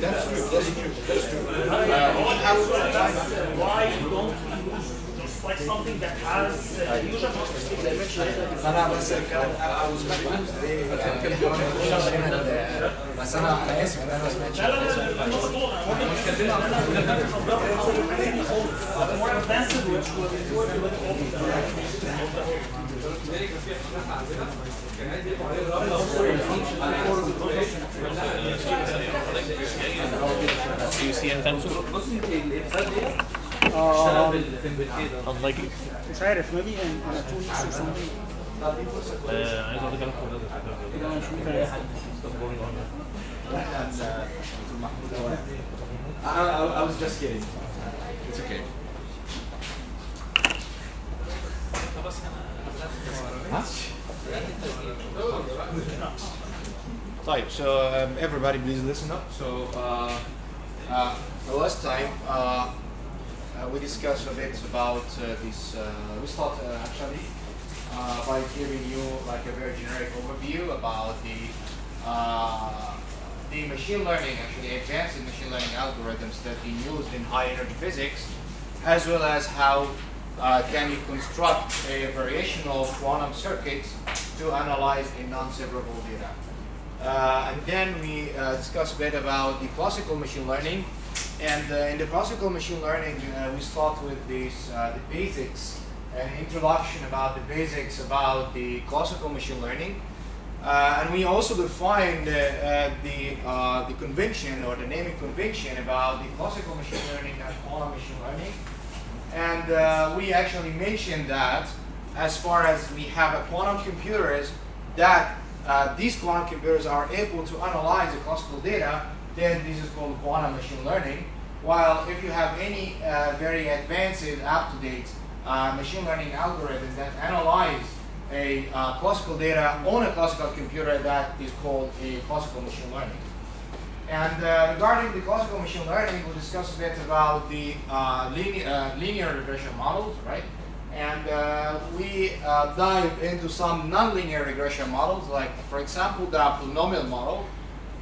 That's true. That's true. That's true. Uh, why you don't use just like something that has uh, user انا بس الكلام I was confused ليه يعني كان بيقول لي بس انا انا اسف ان انا ما سمعتش لا لا لا لا مش موضوع انا ممكن اتكلم عن more advanced which was Do you see intention? Unlikely. مش عارف maybe in on a two weeks or something آه، عايز اقول لك انا أنا مش متابع. I, I, I was just kidding. It's okay. طيب so um, everybody please listen up so uh, uh, the last time uh, uh, we discussed a bit about uh, this uh, we start uh, actually uh, by giving you like a very generic overview about the uh, the machine learning actually advanced machine learning algorithms that be used in high energy physics as well as how uh, can you construct a variational quantum circuit to analyze a non-separable data. Uh, and then we uh, discuss a bit about the classical machine learning. And uh, in the classical machine learning, uh, we start with these, uh, the basics, an introduction about the basics about the classical machine learning. Uh, and we also define uh, uh, the, uh, the convention or the naming convention about the classical machine learning and quantum machine learning. And we actually mentioned that as far as we have a quantum computers, that these quantum computers are able to analyze the classical data, then this is called quantum machine learning. While if you have any uh, very advanced, up-to-date uh, machine learning algorithms that analyze a uh, classical data on a classical computer, that is called a classical machine learning. And uh, regarding the classical machine learning, we'll discuss a bit about the uh, linear, uh, linear regression models, right? And uh, we uh, dive into some nonlinear regression models, like for example, the polynomial model.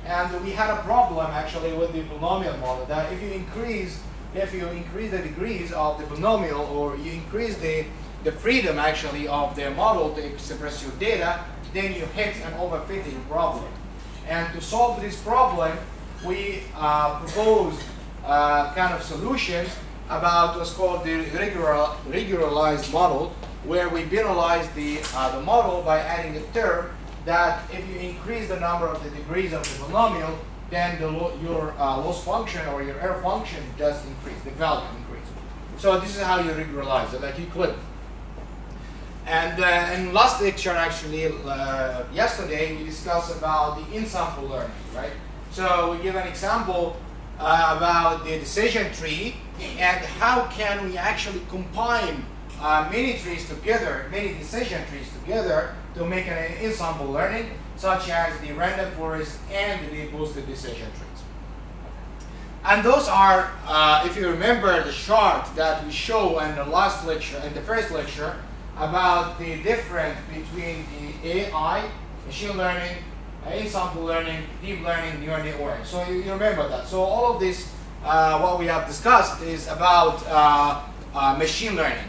And we had a problem actually with the polynomial model that if you increase, if you increase the degrees of the polynomial or you increase the, the freedom actually of the model to express your data, then you hit an overfitting problem. And to solve this problem, we uh, proposed uh, kind of solutions about what's called the regular, regularized model, where we binarize the, uh, the model by adding a term that if you increase the number of the degrees of the polynomial, then the lo your uh, loss function or your error function just increase, the value increase. So this is how you regularize it, like you clip. And uh, in last lecture, actually, uh, yesterday, we discussed about the ensemble learning, right? So we give an example uh, about the decision tree and how can we actually combine uh, many trees together, many decision trees together to make an ensemble learning, such as the random forest and the boosted decision trees. And those are, uh, if you remember the chart that we show in the last lecture, in the first lecture, about the difference between the AI, machine learning, ensemble learning, deep learning, neural network. So you, you remember that. So all of this, uh, what we have discussed is about uh, uh, machine learning.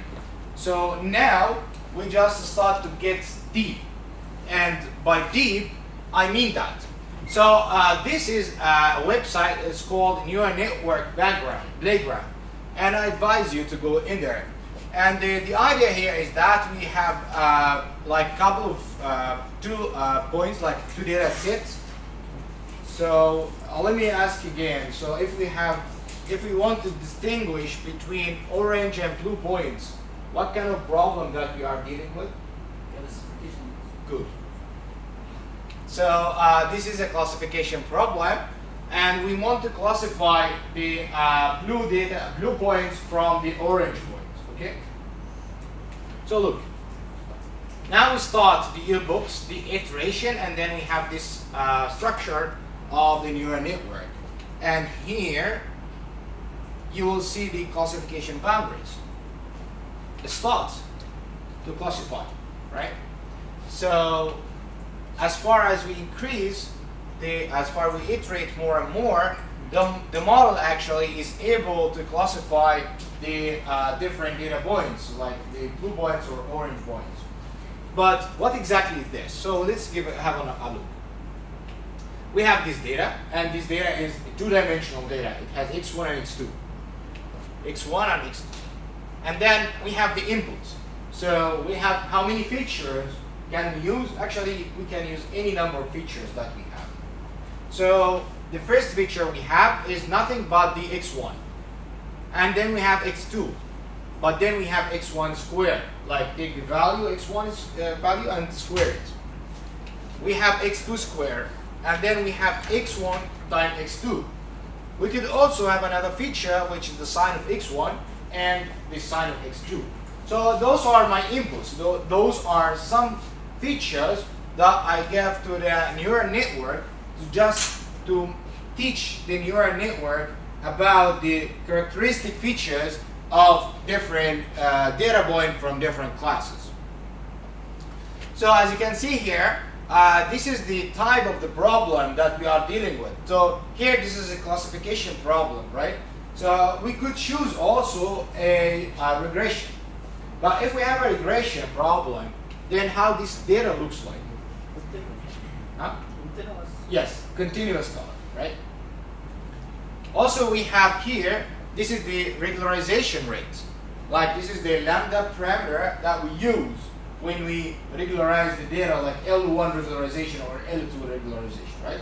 So now we just start to get deep. And by deep, I mean that. So uh, this is a website, it's called Neural Network Background, Playground. And I advise you to go in there. And the, the idea here is that we have uh, like a couple of uh, two uh, points, like two data sets. So uh, let me ask again. So if we have, if we want to distinguish between orange and blue points, what kind of problem that we are dealing with? Good. So uh, this is a classification problem, and we want to classify the uh, blue data, blue points from the orange points. Okay. So look. Now we start the epochs, the iteration, and then we have this uh, structure of the neural network. And here you will see the classification boundaries. It starts to classify, right? So as far as we increase the, as far as we iterate more and more, the, the model actually is able to classify the uh, different data points, like the blue points or orange points. But what exactly is this? So let's give have a look. We have this data, and this data is two-dimensional data. It has x1 and x2. x1 and x2. And then we have the inputs. So we have how many features can use? Actually, we can use any number of features that we have. So the first feature we have is nothing but the x1. And then we have x2. But then we have x1 squared. Like take the value, x1 is, uh, value and square it. We have x2 squared. And then we have x1 times x2. We could also have another feature, which is the sine of x1 and the sine of x2. So those are my inputs. Those are some features that I give to the neural network to just to teach the neural network about the characteristic features of different uh, data point from different classes. So as you can see here, uh, this is the type of the problem that we are dealing with. So here this is a classification problem, right? So we could choose also a, a regression. But if we have a regression problem, then how this data looks like. Huh? Yes, continuous color, right? Also we have here, this is the regularization rate. Like this is the lambda parameter that we use when we regularize the data like L1 regularization or L2 regularization, right?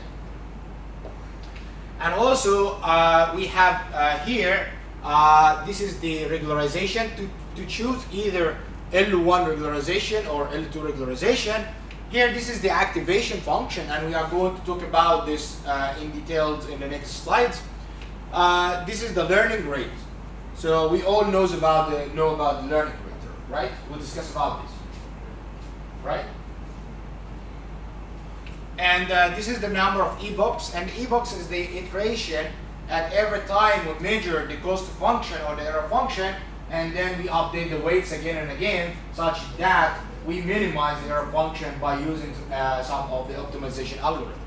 And also uh, we have uh, here, uh, this is the regularization to, to choose either L1 regularization or L2 regularization. Here, this is the activation function, and we are going to talk about this uh, in details in the next slides. Uh, this is the learning rate. So we all knows about the know about the learning rate, right? We'll discuss about this, right? And uh, this is the number of epochs, and epochs is the iteration at every time we measure the cost function or the error function and then we update the weights again and again such that we minimize the error function by using uh, some of the optimization algorithm.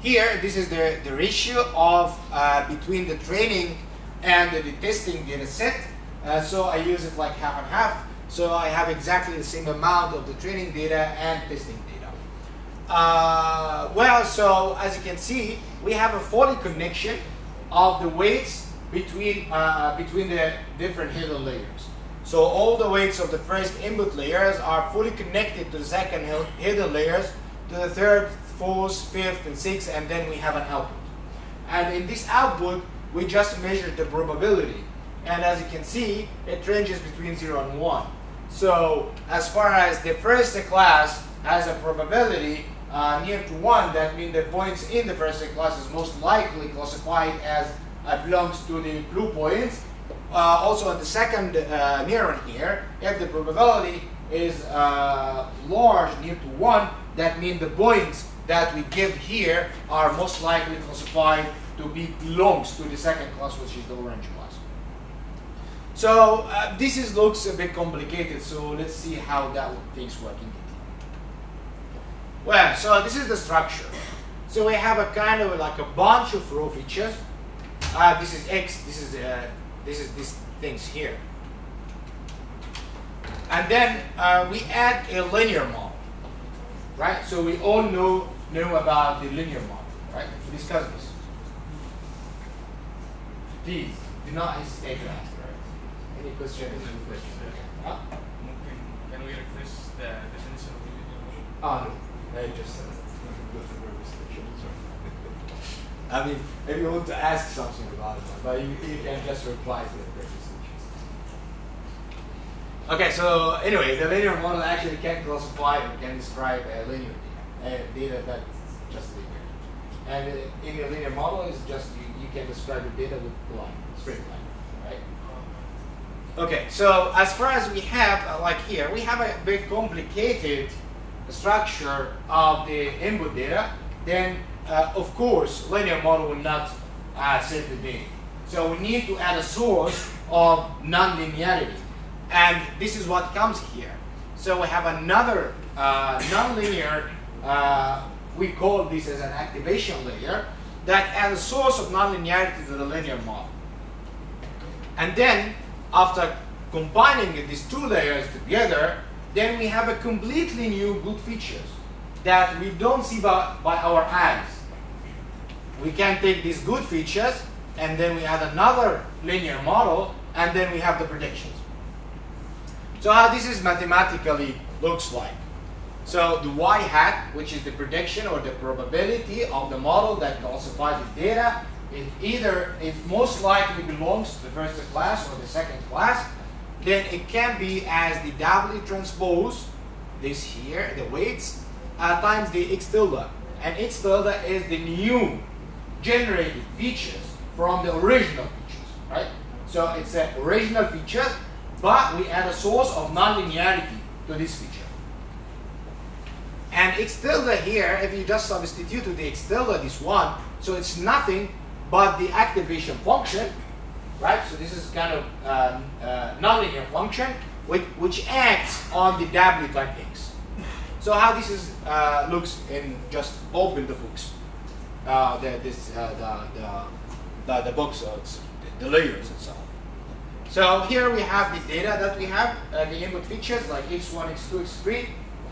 Here, this is the, the ratio of uh, between the training and the, testing data set. Uh, so I use it like half and half. So I have exactly the same amount of the training data and testing data. Uh, well, so as you can see, we have a fully connection of the weights between, uh, between the different hidden layers. So all the weights of the first input layers are fully connected to the second hidden layers, to the third, fourth, fifth, and sixth, and then we have an output. And in this output, we just measure the probability. And as you can see, it ranges between 0 and 1. So as far as the first class has a probability uh, near to 1, that means the points in the first class is most likely classified as belongs to the blue points. Uh, also on the second uh, neuron here, if the probability is uh, large, near to 1, that means the points that we give here are most likely classified to be belongs to the second class, which is the orange class. So uh, this is, looks a bit complicated, so let's see how that things work in detail. Well, so this is the structure. So we have a kind of like a bunch of row features ah, this is x, this is, uh, this is these things here. And then uh, we add a linear model, right? So we all know, know about the linear model, right? To discuss this. Please, do not hesitate to ask, right? Any question? Any question? Huh? Can we refresh the definition of linear model? Ah, no. I just uh, I mean, if you want to ask something about it, but you, you can just reply to the questions. Okay, so anyway, the linear model actually can classify and can describe a linear data, a data that's just linear. And in a linear model, is just you, you can describe the data with line, straight line, right? Okay, so as far as we have, uh, like here, we have a bit complicated structure of the input data. Then uh, of course, linear model will not uh, save the data. So we need to add a source of nonlinearity. And this is what comes here. So we have another uh, nonlinear, uh, we call this as an activation layer, that adds a source of nonlinearity to the linear model. And then, after combining these two layers together, then we have a completely new good features that we don't see by, by our eyes. We can take these good features and then we add another linear model and then we have the predictions. So how this is mathematically looks like. So the y hat, which is the prediction or the probability of the model that classifies the data, it either it most likely belongs to the first class or the second class, then it can be as the W transpose, this here, the weights, uh, times the x tilde. And x tilde is the new generated features from the original features, right? So it's an original feature, but we add a source of nonlinearity to this feature. And x tilde here, if you just substitute to the x tilde this one, so it's nothing but the activation function, right? So this is kind of um, uh, nonlinear function which, which acts on the W type x. So how this is uh, looks in just open the books, uh, the, this uh, the, the, the the books, it's the, the layers itself. So here we have the data that we have, uh, the input features like x1, x2, x3,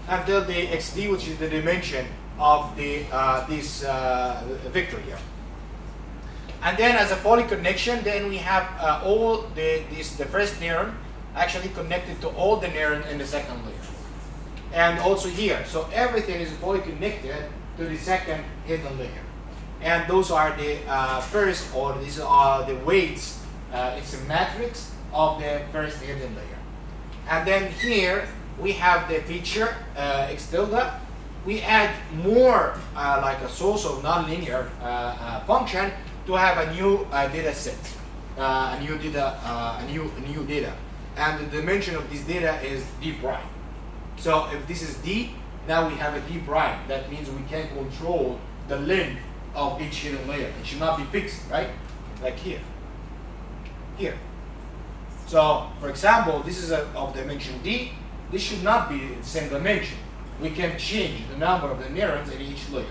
until the xd, which is the dimension of the uh, this uh, vector here. And then as a fully connection, then we have uh, all the this the first neuron actually connected to all the neuron in the second layer. And also here, so everything is fully connected to the second hidden layer. And those are the uh, first, or these are the weights. Uh, it's a matrix of the first hidden layer. And then here we have the feature uh, x tilde. We add more uh, like a source of nonlinear uh, uh, function to have a new uh, data set, a new data, a new new data, and the dimension of this data is d prime. So if this is d, now we have a d prime. That means we can control the length of each hidden layer. It should not be fixed, right? Like here, here. So for example, this is a, of dimension d. This should not be the same dimension. We can change the number of the neurons in each layer.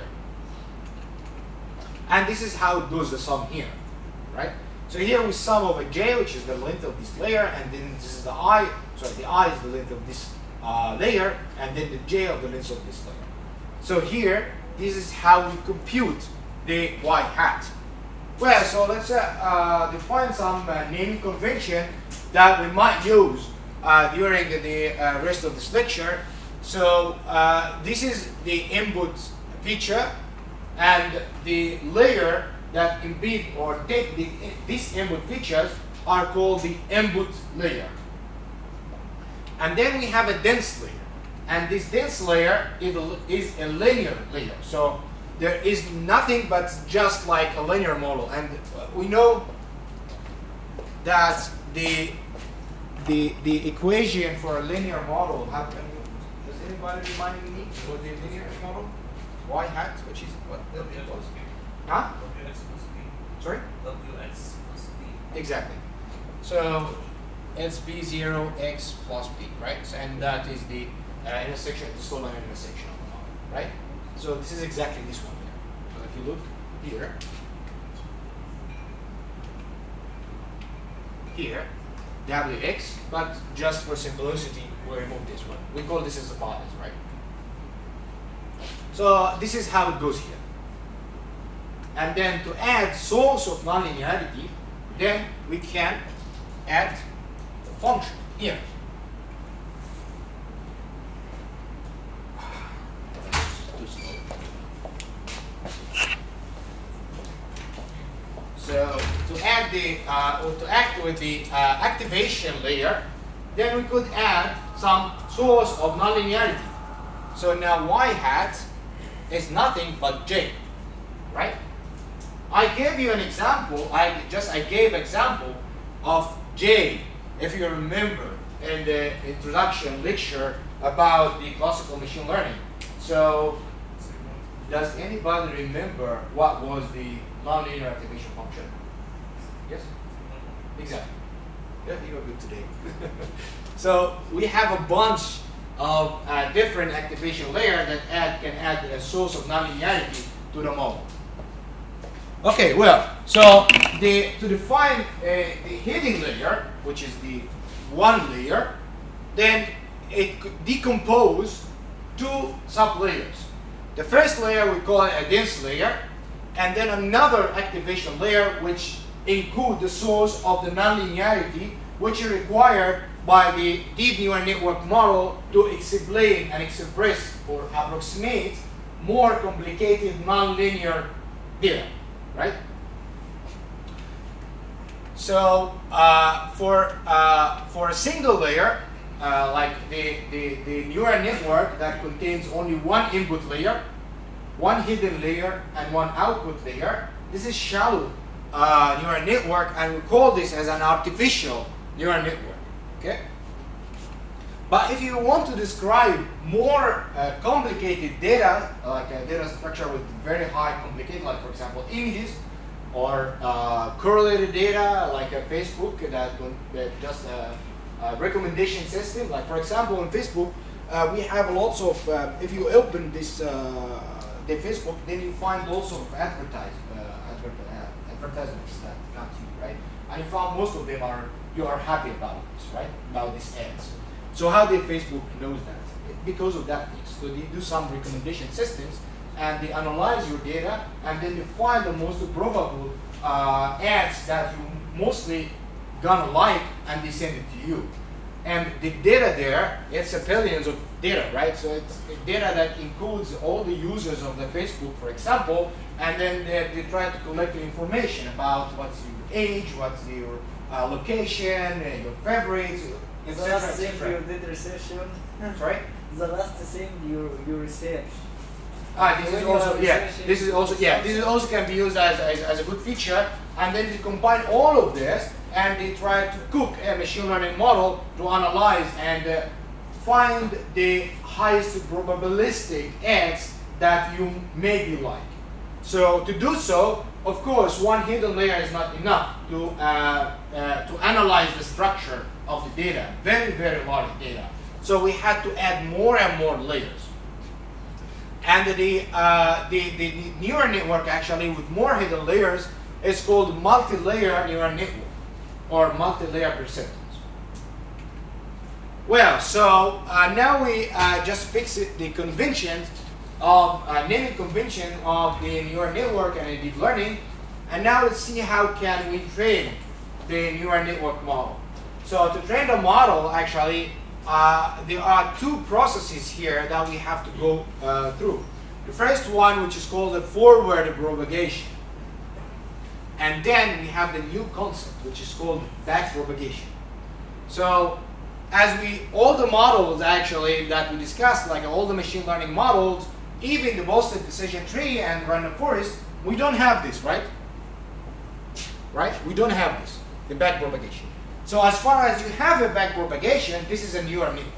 And this is how it does the sum here, right? So here we sum over j, which is the length of this layer, and then this is the i, sorry, the i is the length of this uh, layer, and then the j of the length of this layer. So here, this is how we compute the y hat. Well, so let's uh, uh, define some uh, naming convention that we might use during the rest of this lecture. So this is the input feature and the layer that embed or take the, these input features are called the input layer. And then we have a dense layer. And this dense layer is a, linear layer. So there is nothing but just like a linear model. And we know that the the the equation for a linear model have does anybody remind me for the linear model? Y hat, which is what the it was? Huh? Sorry? Exactly. So it's b0 x plus b, right? So, and that is the uh, intersection, the slow line intersection of the model, right? So this is exactly this one here. So if you look here, here, wx, but just for simplicity, we remove this one. We call this as a bias, right? So this is how it goes here. And then to add source of nonlinearity, then we can add function here. So to add the uh, or to act with the uh, activation layer, then we could add some source of nonlinearity. So now y hat is nothing but j, right? I gave you an example. I just I gave example of j. If you remember in the introduction lecture about the classical machine learning. So does anybody remember what was the nonlinear activation function? Yes? Exactly. Yeah, you are good today. so we have a bunch of uh, different activation layer that add, can add a source of nonlinearity to the model. Okay, well, so the, to define uh, the hidden layer, which is the one layer, then it decomposes two sub-layers. The first layer we call a dense layer, and then another activation layer which include the source of the nonlinearity which is required by the deep neural network model to explain and express or approximate more complicated nonlinear data, right? So uh, for uh, for a single layer, uh, like the, the, the neural network that contains only one input layer, one hidden layer, and one output layer, this is shallow uh, neural network, and we call this as an artificial neural network. Okay. But if you want to describe more uh, complicated data, like a data structure with very high complicated, like for example images, or uh, correlated data like a Facebook that, that just a, a, recommendation system. Like for example, on Facebook, uh, we have lots of. Uh, if you open this uh, the Facebook, then you find lots of advertise, uh, adver uh, advertisements that come to you, right? And you found most of them are you are happy about this, right? About these ads. So how did Facebook knows that? Because of that. So they do some recommendation systems and they analyze your data and then they find the most probable uh, ads that you mostly gonna like and they send it to you. And the data there, it's a billions of data, right? So it's data that includes all the users of the Facebook, for example, and then they, they try to collect information about what's your age, what's your uh, location, uh, your favorites, The last thing you did research on? Sorry? The last thing you, you research. Ah, this is also yeah. This is also yeah. This is also can be used as, as, as a good feature, and then you combine all of this, and they try to cook a machine learning model to analyze and uh, find the highest probabilistic ads that you maybe like. So to do so, of course, one hidden layer is not enough to uh, uh, to analyze the structure of the data, very very large data. So we had to add more and more layers. And the, uh, the, the, neural network actually with more hidden layers is called multi-layer neural network or multi-layer perceptrons. Well, so uh, now we uh, just fix it, the conventions of uh, naming convention of the neural network and deep learning. And now let's see how can we train the neural network model. So to train the model, actually, uh, there are two processes here that we have to go uh, through. The first one, which is called the forward propagation. And then we have the new concept, which is called back propagation. So as we, all the models actually that we discussed, like all the machine learning models, even the boosted decision tree and random forest, we don't have this, right? Right? We don't have this, the back propagation. So as far as you have a back propagation, this is a neural network.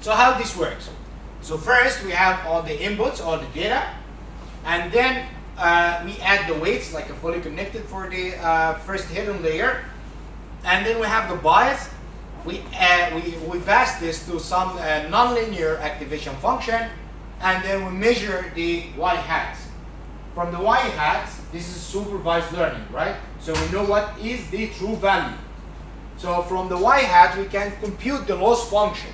So how this works? So first we have all the inputs, all the data, and then uh, we add the weights like a fully connected for the uh, first hidden layer, and then we have the bias. We add, we we pass this to some uh, nonlinear activation function, and then we measure the y hat. From the y hat, this is supervised learning, right? So we know what is the true value. So from the y hat, we can compute the loss function.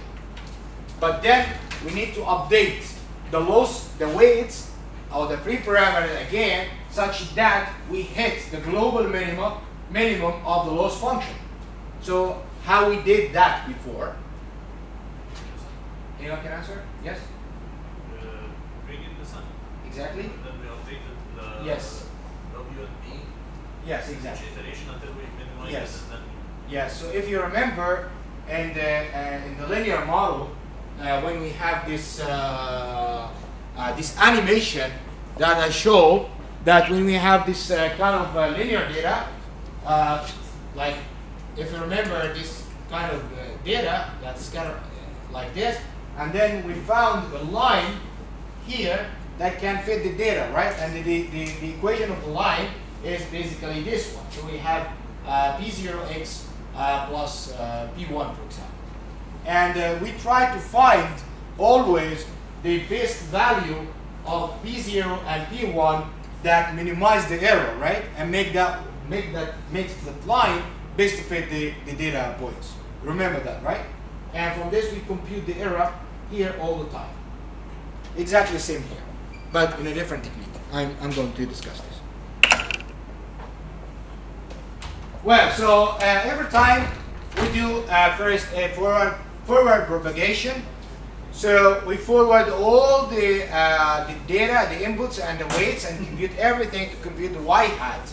But then we need to update the loss, the weights, or the free parameter again, such that we hit the global minimum, minimum of the loss function. So how we did that before? Anyone can answer? Yes? Uh, gradient descent. Exactly? And then we updated the Yes. W and B Yes, exactly. iteration until we minimize Yes. it and Yes, so if you remember in the, uh, in the linear model, uh, when we have this, uh, uh, this animation that I show, that when we have this uh, kind of uh, linear data, uh, like if you remember this kind of uh, data that's kind of uh, like this, and then we found a line here that can fit the data, right? And the, the, the, equation of the line is basically this one. So we have uh, P0x uh, plus uh, P1, for example. And uh, we try to find always the best value of P0 and P1 that minimize the error, right? And make that make that makes the line best fit the, the data points. Remember that, right? And from this we compute the error here all the time. Exactly the same here, but in a different technique. I'm, I'm going to discuss this. Well, so uh, every time we do uh, first a forward, forward propagation, so we forward all the, uh, the data, the inputs and the weights and compute everything to compute the y hat.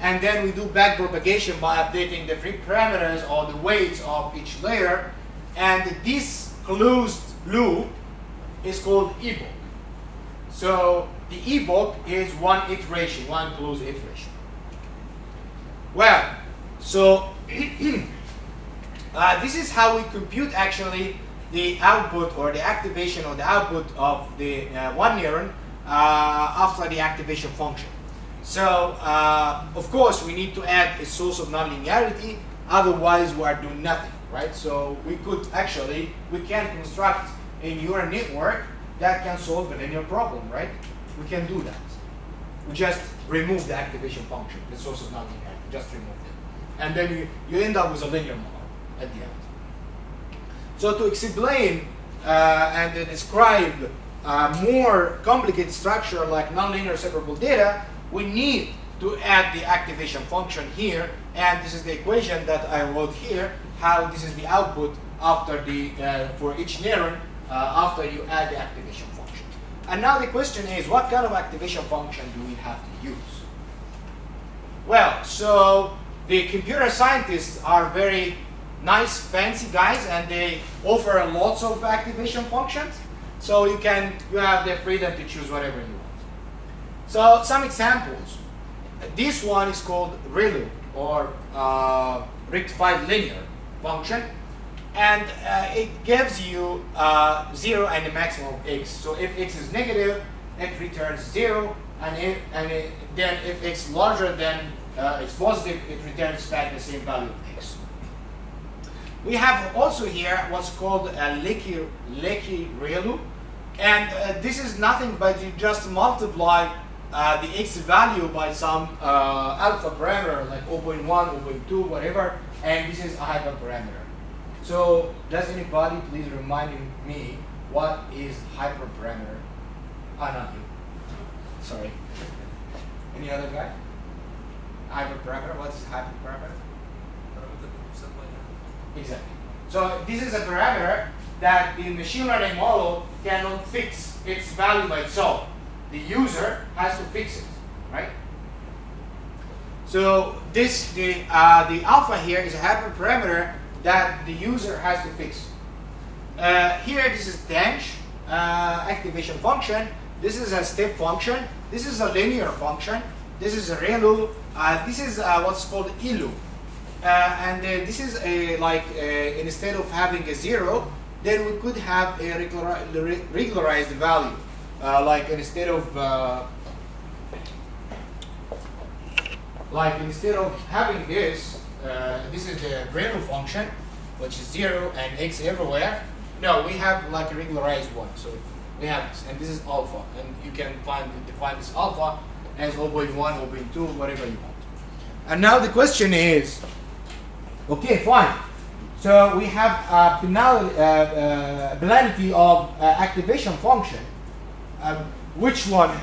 And then we do back propagation by updating the free parameters or the weights of each layer. And this closed loop is called epoch. So the epoch is one iteration, one closed iteration. Well, so uh, this is how we compute actually the output or the activation or the output of the uh, one neuron uh, after the activation function. So, uh, of course, we need to add a source of nonlinearity, otherwise we are doing nothing, right? So we could actually, we can construct a neural network that can solve a linear problem, right? We can do that. We just remove the activation function, the source is of nonlinearity, just remove it. And then you, you end up with a linear model at the end. So to explain uh, and describe uh, more complicated structure like nonlinear separable data, we need to add the activation function here. And this is the equation that I wrote here, how this is the output after the, uh, for each neuron after you add the activation function. And now the question is, what kind of activation function do we have to use? Well, so the computer scientists are very nice, fancy guys, and they offer lots of activation functions. So you can you have the freedom to choose whatever you want. So some examples. This one is called ReLU or uh, rectified linear function, and uh, it gives you uh, zero and the maximum of x. So if x is negative, it returns zero, and if and it, then if x larger than uh, it's positive, it returns back the same value of x. We have also here what's called a Leaky, Leaky ReLU. And uh, this is nothing but you just multiply uh, the x value by some uh, alpha parameter like 0.1, 0.2, whatever, and this is a hyperparameter. So does anybody please remind me what is hyperparameter? Ah, not you. Sorry. Any other guy? Hyperparameter, what is hyperparameter? Exactly. So this is a parameter that the machine learning model cannot fix its value by itself. The user has to fix it, right? So this the uh, the alpha here is a hyperparameter that the user has to fix. Uh, here this is tanh uh, activation function. This is a step function. This is a linear function. This is a ReLU. Uh, this is uh, what's called ELU. Uh, and uh, this is a like instead of having a zero, then we could have a regular, regularized value. Like instead of like instead of having this, uh, this is the ReLU function, which is zero and x everywhere. No, we have like a regularized one. So we have this, and this is alpha, and you can find define this alpha as 0.1, 0.2, whatever you want. And now the question is, Okay, fine. So we have a penality, uh, uh, penalty of uh, activation function. Um, which one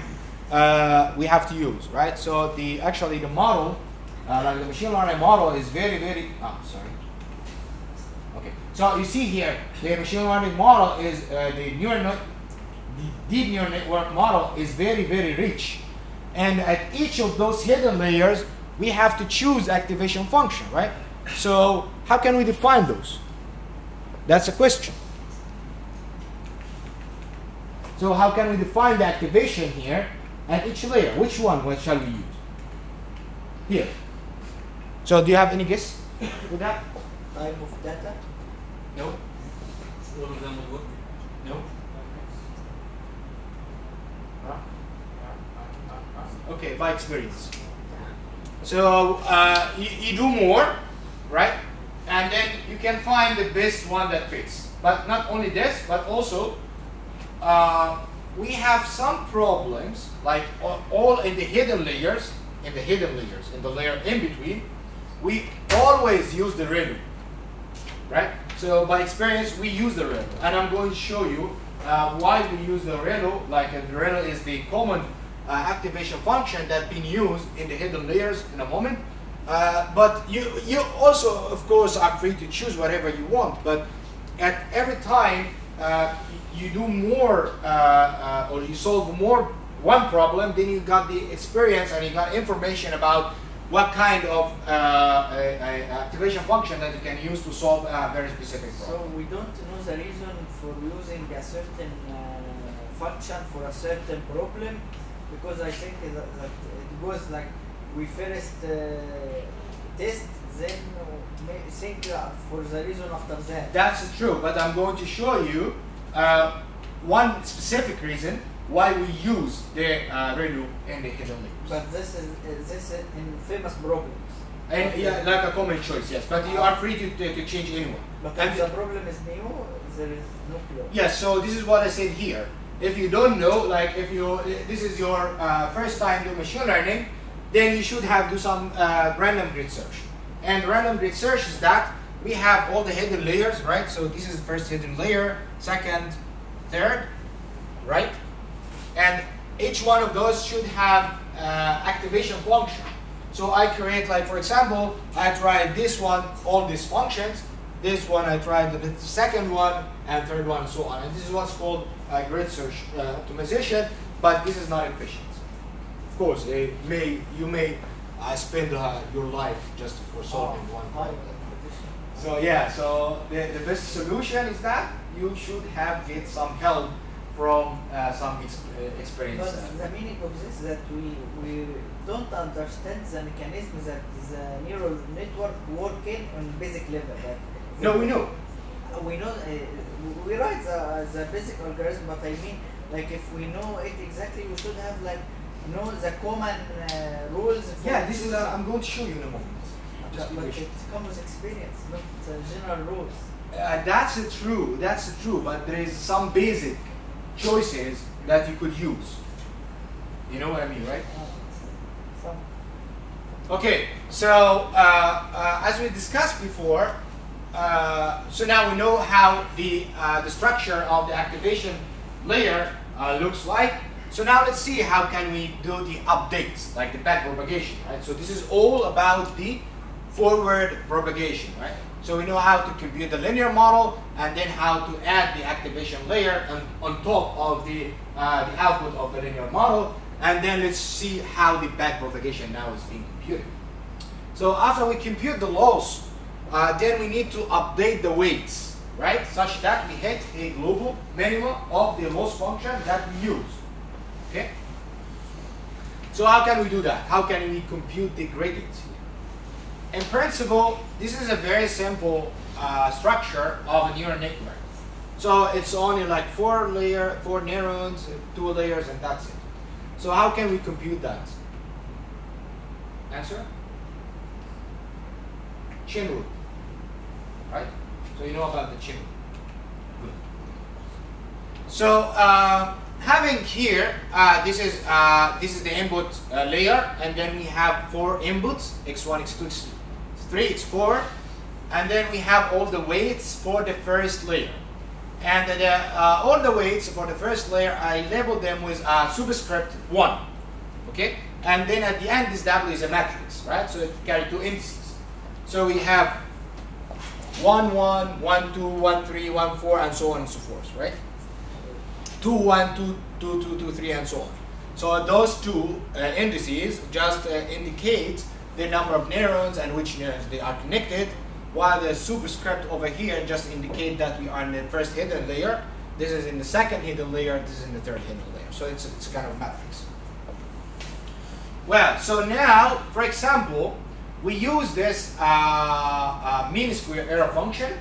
uh, we have to use, right? So the actually the model, uh, like the machine learning model, is very very. Oh, sorry. Okay. So you see here, the machine learning model is uh, the neural net, the deep neural network model is very very rich, and at each of those hidden layers, we have to choose activation function, right? So how can we define those? That's a question. So how can we define the activation here at each layer? Which one what shall we use? Here. So do you have any guess with that? Type of data. No. All of them will work. No. Okay, by experience. So uh, you, you do more, right? And then you can find the best one that fits. But not only this, but also uh, we have some problems, like all in the hidden layers, in the hidden layers, in the layer in between, we always use the ReLU, right? So by experience, we use the ReLU, and I'm going to show you uh, why we use the ReLU. Like uh, the ReLU is the common uh, activation function that's been used in the hidden layers in a moment. Uh, but you you also, of course, are free to choose whatever you want. But at every time uh, you do more uh, or you solve more one problem, then you got the experience and you got information about what kind of uh, a- a activation function that you can use to solve a very specific problem. So we don't know the reason for using a certain uh, function for a certain problem because I think that, that it goes like we first uh, test then think uh, for the reason after that. That's true, but I'm going to show you uh, one specific reason why we use the uh, ReLU and the hidden layers. But this is uh, this is in famous problems. And yeah, like a common choice, yes. But you are free to, to, to change anyone. But And if the problem is new, there is no cure. Yes, so this is what I said here. If you don't know, like if you this is your uh, first time doing machine learning, then you should have do some uh, random grid search. And random grid search is that we have all the hidden layers, right? So this is the first hidden layer, second, third, right? And each one of those should have uh, activation function. So I create, like for example, I tried this one, all these functions. This one I tried the second one and third one, and so on. And this is what's called uh, grid search uh, optimization, but this is not efficient. Of course, it may you may uh, spend uh, your life just for solving one problem. So yeah, so the, the best solution is that you should have get some help from uh, some ex- uh, experience. Uh, the meaning of this is that we, we don't understand the mechanism that the neural network working on basic level. No, we know. Uh, we know uh, we write the, the basic algorithm, but I mean like if we know it exactly, we should have like know the common uh, rules. Yeah, this is. Uh, choosing. I'm going to show you in a moment. Just but, but it comes with experience, not uh, general rules. Uh, that's uh, true. That's uh, true. But there is some basic choices that you could use. You know what I mean, right? Okay, so uh, uh, as we discussed before, uh, so now we know how the uh, the structure of the activation layer uh, looks like. So now let's see how can we do the updates, like the back propagation, right? So this is all about the forward propagation, right? So we know how to compute the linear model and then how to add the activation layer on, on top of the, uh, the output of the linear model. And then let's see how the back propagation now is being computed. So after we compute the loss, uh, then we need to update the weights, right? Such that we hit a global minimum of the loss function that we use. Okay? So how can we do that? How can we compute the gradients here? In principle, this is a very simple uh, structure of a neural network. So it's only like four layer, four neurons, two layers, and that's it. So how can we compute that? Answer? Chain rule. Right? So you know about the chain rule. Good. So uh, having here, uh, this is uh, this is the input uh, layer, and then we have four inputs: x1, x2, x3, x4, and then we have all the weights for the first layer. And the, uh, all the weights for the first layer, I labeled them with uh, superscript one. Okay, and then at the end, this W is a matrix, right? So it carries two indices. So we have 1, 1, 1, 2, 1, 3, 1, 4, and so on and so forth, right? 2, 1, 2, 2, 2, 2, 3, and so on. So those two uh, indices just uh, indicate the number of neurons and which neurons they are connected, while the superscript over here just indicate that we are in the first hidden layer, this is in the second hidden layer, this is in the third hidden layer. So it's, it's kind of matrix. Well, so now, for example, we use this uh, uh, mean square error function,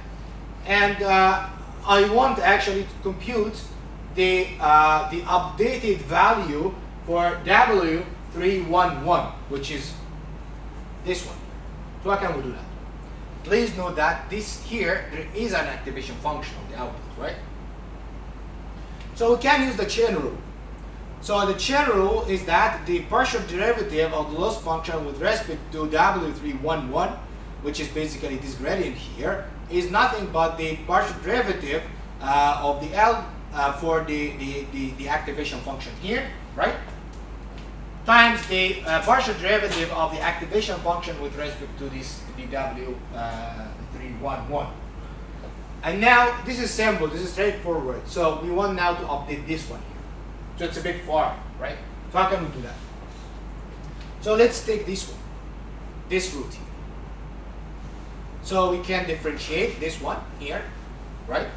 and uh, I want actually to compute the uh, the updated value for W 311, which is this one. So how can we do that? Please note that this here, there is an activation function of the output, right? So we can use the chain rule. So the chain rule is that the partial derivative of the loss function with respect to W311, which is basically this gradient here, is nothing but the partial derivative uh, of the L uh, for the, the, the, the activation function here, right? Times the uh, partial derivative of the activation function with respect to this the W311. And now this is simple, this is straightforward. So we want now to update this one here. So it's a bit far, right? So how can we do that? So let's take this one, this route here. So we can differentiate this one here, right?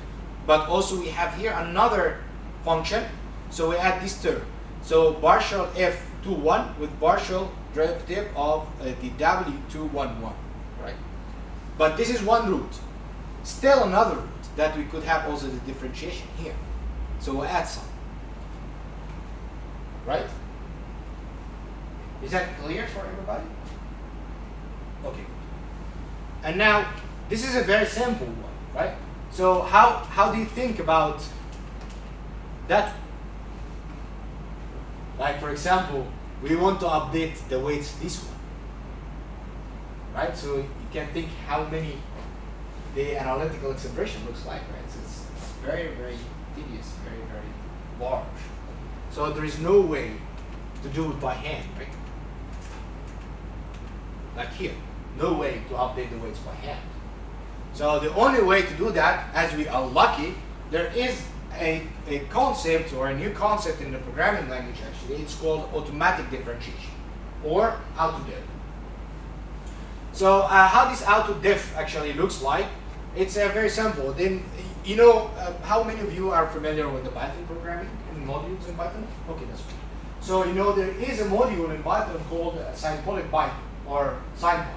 But also we have here another function. So we add this term. So partial f21 with partial derivative of uh, the w211, right? But this is one route. Still another route that we could have also the differentiation here. So we'll add some. Right? Is that clear for everybody? Okay. And now, this is a very simple one, right? So how, how do you think about that? Like for example, we want to update the weights this one, right? So you can think how many the analytical expression looks like, right? So it's, it's very, very tedious, very, very large. So there is no way to do it by hand, right? Like here, no way to update the weights by hand. So the only way to do that, as we are lucky, there is a, a concept or a new concept in the programming language actually. It's called automatic differentiation or autodiff. So uh, how this autodiff actually looks like, it's uh, very simple. Then you know uh, how many of you are familiar with the Python programming and modules in Python? Okay, that's good. So you know there is a module in Python called uh, symbolic Python or SymPy,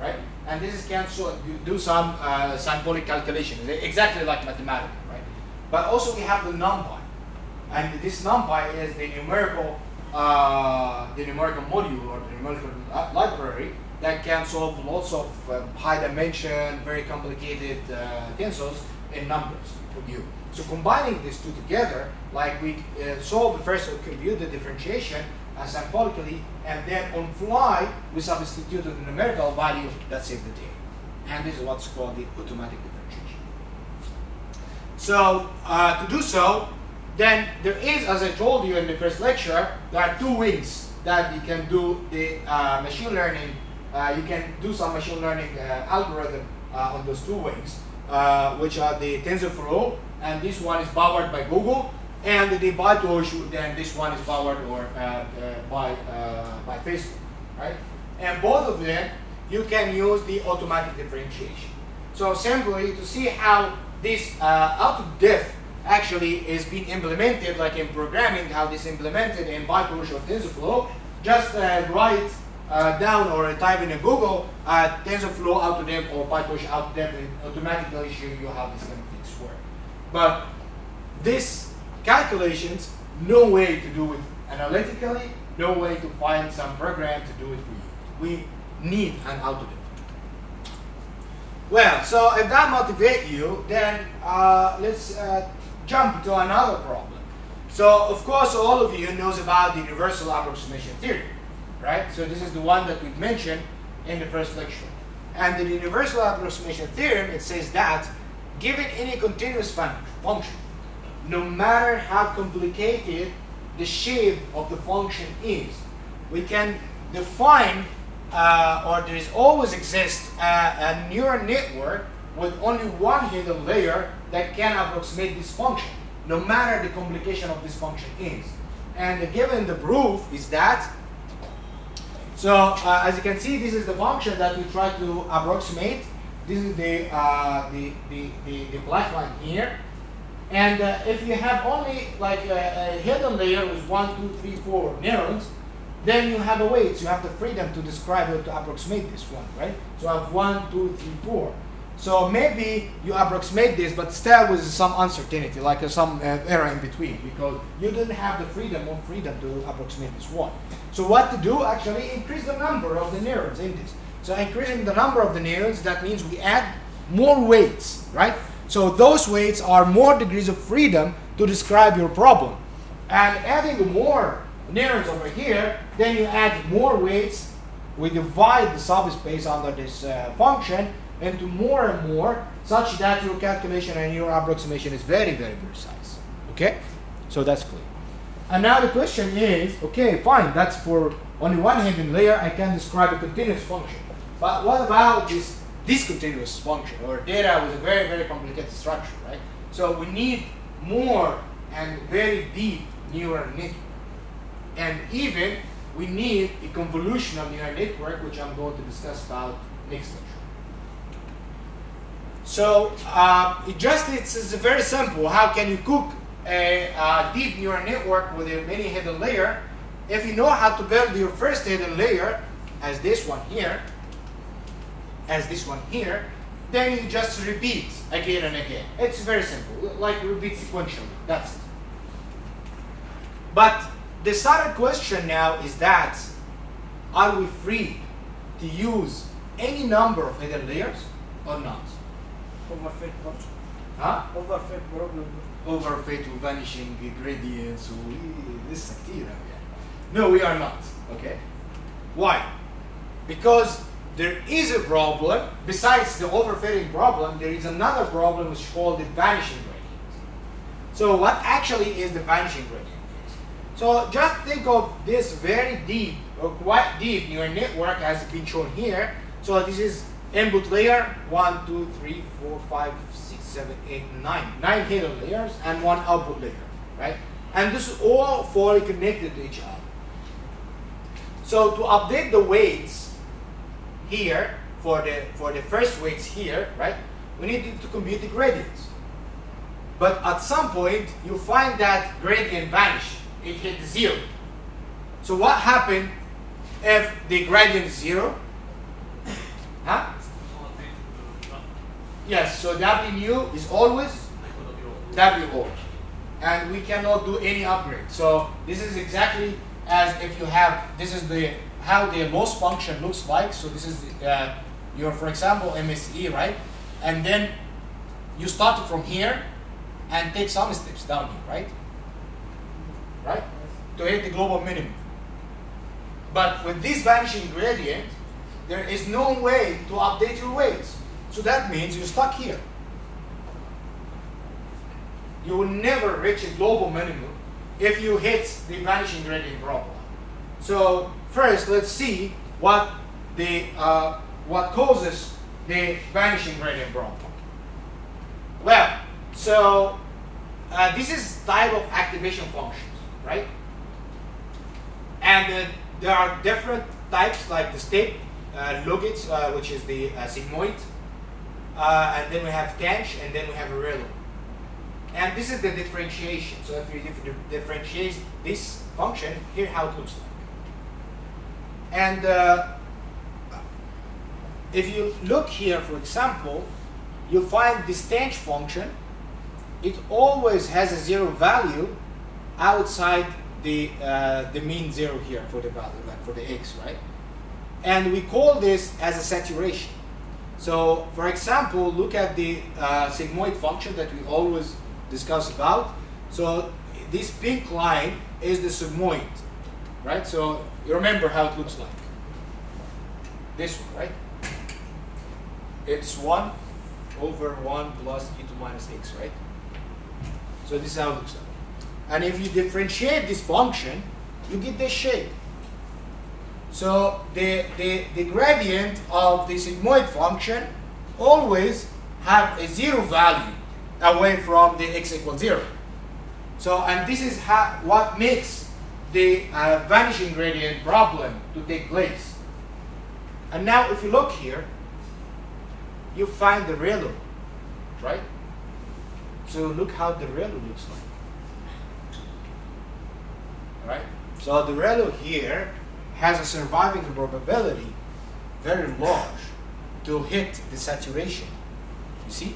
right? And this is can so do some uh, symbolic calculation, exactly like mathematics? But also we have the NumPy, and this NumPy is the numerical, uh, the numerical module or the numerical library that can solve lots of um, high dimension, very complicated uh, tensors in numbers for you. So combining these two together, like we uh, solve the first, we compute the differentiation symbolically, and then on fly, we substitute the numerical value that saves the day. And this is what's called the automatic. So uh, to do so, then there is, as I told you in the first lecture, there are two wings that you can do the uh, machine learning uh, you can do some machine learning uh, algorithm uh, on those two wings, which are the TensorFlow, and this one is powered by Google, and the PyTorch, then this one is powered or by by Facebook, right? And both of them, you can use the automatic differentiation. So simply to see how this uh, diff actually is being implemented, like in programming, how this implemented in PyTorch or TensorFlow, just uh, write uh, down or type in Google uh, TensorFlow autodiff or PyTorch autodiff and automatically show you how this kind of things work. But these calculations, no way to do it analytically, no way to find some program to do it for you. We need an autodiff. Well, so if that motivates you, then uh, let's uh, jump to another problem. So, of course, all of you knows about the universal approximation theory right? So this is the one that we've mentioned in the first lecture. And the universal approximation theorem, it says that given any continuous fun function, no matter how complicated the shape of the function is, we can define uh, or there is always exist a neural network with only one hidden layer that can approximate this function, no matter the complication of this function is. And given the proof is that so uh, as you can see, this is the function that we try to approximate. This is the, uh, the, the, the, the, black line here. And uh, if you have only like a, a, hidden layer with one, two, three, four neurons, then you have a weight. You have the freedom to describe or to approximate this one, right? So I have one, two, three, four. So maybe you approximate this, but still with some uncertainty, like some uh, error in between, because you didn't have the freedom or freedom to approximate this one. So what to do? Actually, increase the number of the neurons in this. So increasing the number of the neurons, that means we add more weights, right? So those weights are more degrees of freedom to describe your problem. And adding more neurons over here, then you add more weights. We divide the subspace under this uh, function into more and more, such that your calculation and your approximation is very, very precise. Okay? So that's clear. And now the question is, okay, fine, that's for only one hidden layer, I can describe a continuous function. But what about this discontinuous function or data with a very, very complicated structure, right? So we need more and very deep neural network. And even we need a convolutional neural network, which I'm going to discuss about next lecture. So uh, it just it's, it's very simple. How can you cook a, uh, deep neural network with a many hidden layer? If you know how to build your first hidden layer, as this one here, as this one here, then you just repeat again and again. It's very simple, like repeat sequentially. That's it. But the sad question now is that are we free to use any number of hidden layers or not? Overfit problem. Huh? Overfit problem. Overfit with vanishing gradients. This is No, we are not. Okay. Why? Because there is a problem. Besides the overfitting problem, there is another problem which is called the vanishing gradient. So what actually is the vanishing gradient? So just think of this very deep or quite deep neural network as been shown here. So this is input layer, one, two, three, four, five, six, seven, eight, nine. Nine hidden layers and one output layer, right? And this is all fully connected to each other. So to update the weights here for the for the first weights here, right? We need to compute the gradients. But at some point you find that gradient vanish. It hit zero. So what happened if the gradient is zero? Huh? Yes, so W is always WO. And we cannot do any upgrade. So this is exactly as if you have, this is the how the loss function looks like. So this is uh, your, for example, MSE, right? And then you start from here and take some steps down here, right? Right? To hit the global minimum. But with this vanishing gradient, there is no way to update your weights. So that means you're stuck here. You will never reach a global minimum if you hit the vanishing gradient problem. So first, let's see what the uh, what causes the vanishing gradient problem. Well, so uh, this is type of activation functions, right? And uh, there are different types like the step, uh, uh, which is the uh, sigmoid, uh, and then we have tanh, and then we have ReLU. And this is the differentiation. So if you dif- differentiate this function, here how it looks like. And uh, if you look here, for example, you find this tanh function. It always has a zero value outside the uh, the mean zero here for the value, like for the x, right? And we call this as a saturation. So, for example, look at the uh, sigmoid function that we always discuss about. So, this pink line is the sigmoid, right? So, you remember how it looks like. This one, right? It's 1 over 1 plus e to minus x, right? So, this is how it looks like. And if you differentiate this function, you get this shape. So the, the, the gradient of the sigmoid function always have a zero value away from the x equals zero. So, and this is how, what makes the uh, vanishing gradient problem to take place. And now if you look here, you find the ReLU, right? So look how the ReLU looks like. Right? So the ReLU here has a surviving probability very large to hit the saturation. You see?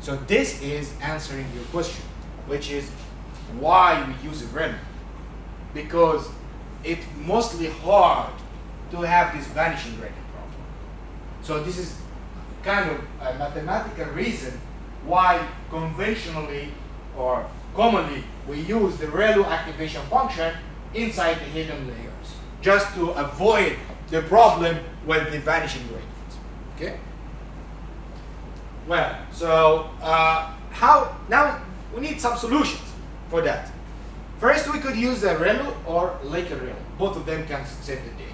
So this is answering your question, which is why we use a ReLU. Because it's mostly hard to have this vanishing gradient problem. So this is kind of a mathematical reason why conventionally or commonly we use the ReLU activation function inside the hidden layers just to avoid the problem with the vanishing gradient. Okay? Well, so uh, how now we need some solutions for that. First, we could use the ReLU or Leaky ReLU. Both of them can save the day,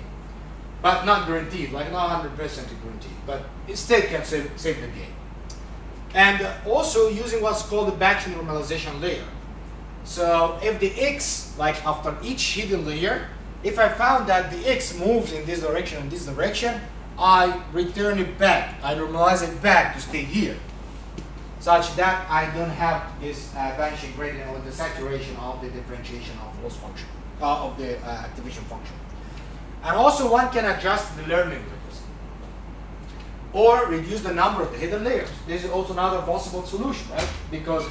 but not guaranteed, like not 100% guaranteed, but it still can save, save the day. And also using what's called the batch normalization layer. So if the x, like after each hidden layer, if I found that the x moves in this direction and this direction, I return it back. I normalize it back to stay here, such that I don't have this uh, vanishing gradient or the saturation of the differentiation of loss function, uh, of the uh, activation function. And also one can adjust the learning layers or reduce the number of the hidden layers. This is also another possible solution, right? Because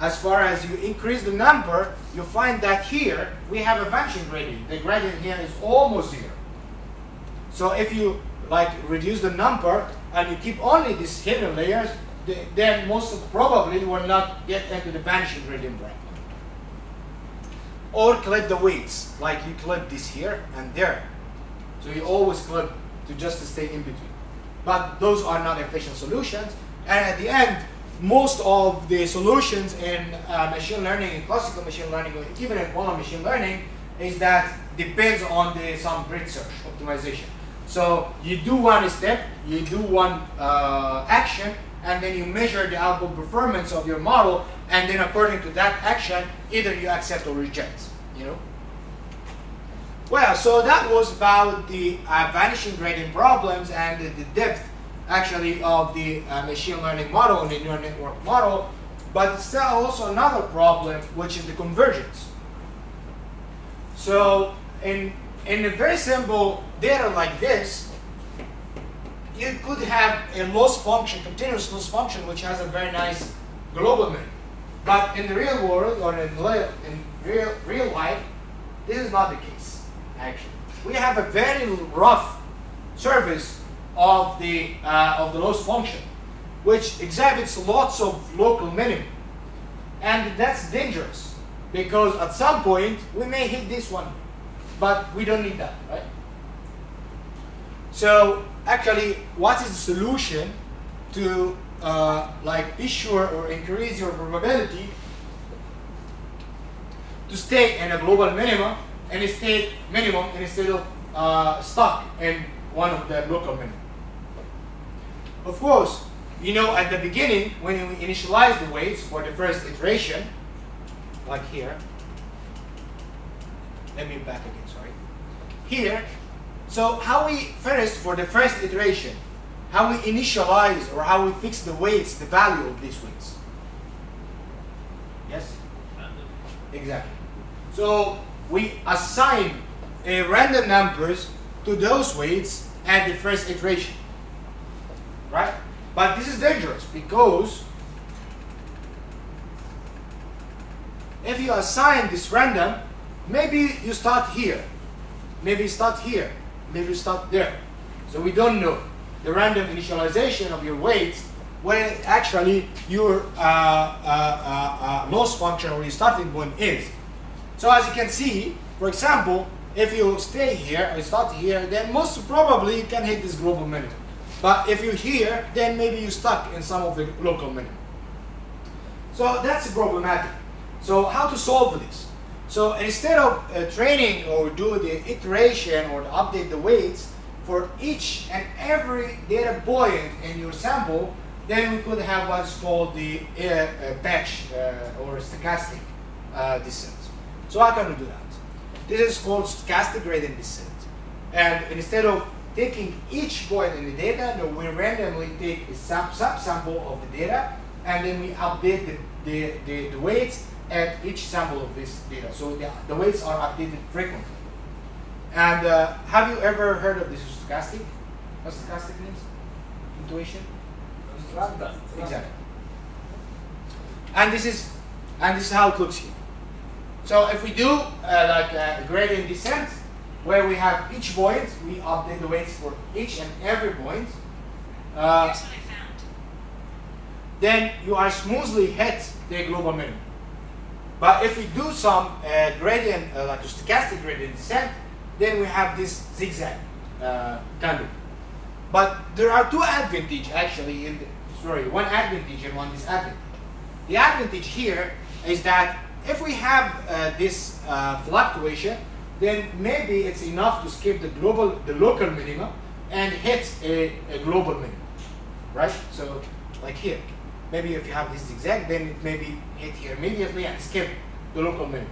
as far as you increase the number, you find that here we have a vanishing gradient. The gradient here is almost zero. So if you like reduce the number and you keep only these hidden layers, then most probably you will not get into the vanishing gradient bracket. Or clip the weights, like you clip this here and there. So you always clip to just stay in between. But those are not efficient solutions. And at the end, most of the solutions in uh, machine learning, in classical machine learning, or even in quantum machine learning, is that depends on the some grid search optimization. So you do one step, you do one uh, action, and then you measure the output performance of your model, and then according to that action, either you accept or reject. You know. Well, so that was about the uh, vanishing gradient problems and the, the depth actually of the uh, machine learning model and the neural network model, but still also another problem, which is the convergence. So in, in a very simple data like this, you could have a loss function, continuous loss function, which has a very nice global minimum. But in the real world, or in, in real, real life, this is not the case, actually. We have a very rough surface of the, uh, of the loss function, which exhibits lots of local minimum. And that's dangerous, because at some point, we may hit this one, but we don't need that, right? So actually, what is the solution to uh, like be sure or increase your probability to stay in a global minimum and stay minimum instead of uh, stuck in one of the local minimum. Of course, you know at the beginning when you initialize the weights for the first iteration, like here, let me back again, sorry. Here, so how we first for the first iteration, how we initialize or how we fix the weights, the value of these weights. Yes? Exactly. So we assign a random numbers to those weights at the first iteration. Right? But this is dangerous because if you assign this random, maybe you start here, maybe you start here, maybe you start there. So we don't know the random initialization of your weights where actually your uh, uh, uh, uh, loss function or your starting point is. So as you can see, for example, if you stay here or start here, then most probably you can hit this global minimum. But if you're here, then maybe you're stuck in some of the local minimum. So that's problematic. So how to solve this? So instead of uh, training or do the iteration or update the weights for each and every data point in your sample, then we could have what's called the uh, uh, batch uh, or stochastic uh, descent. So how can we do that? This is called stochastic gradient descent. And instead of taking each point in the data, no, we randomly take a sub subsample of the data and then we update the, the, the, the weights at each sample of this data. So the, the weights are updated frequently. And uh, have you ever heard of this stochastic? What stochastic means? Intuition? Exactly. And this is and this is how it looks here. So if we do uh, like a gradient descent, where we have each point, we update the weights for each and every point. Uh, Here's what I found. then you are smoothly hit the global minimum. But if we do some uh, gradient, uh, like a stochastic gradient descent, then we have this zigzag uh, kind of. But there are two advantage actually in the, sorry, one advantage and one disadvantage. The advantage here is that if we have uh, this uh, fluctuation, then maybe it's enough to skip the global, the local minimum and hit a, a global minimum, right? So like here, maybe if you have this zigzag, then it maybe hit here immediately and skip the local minimum.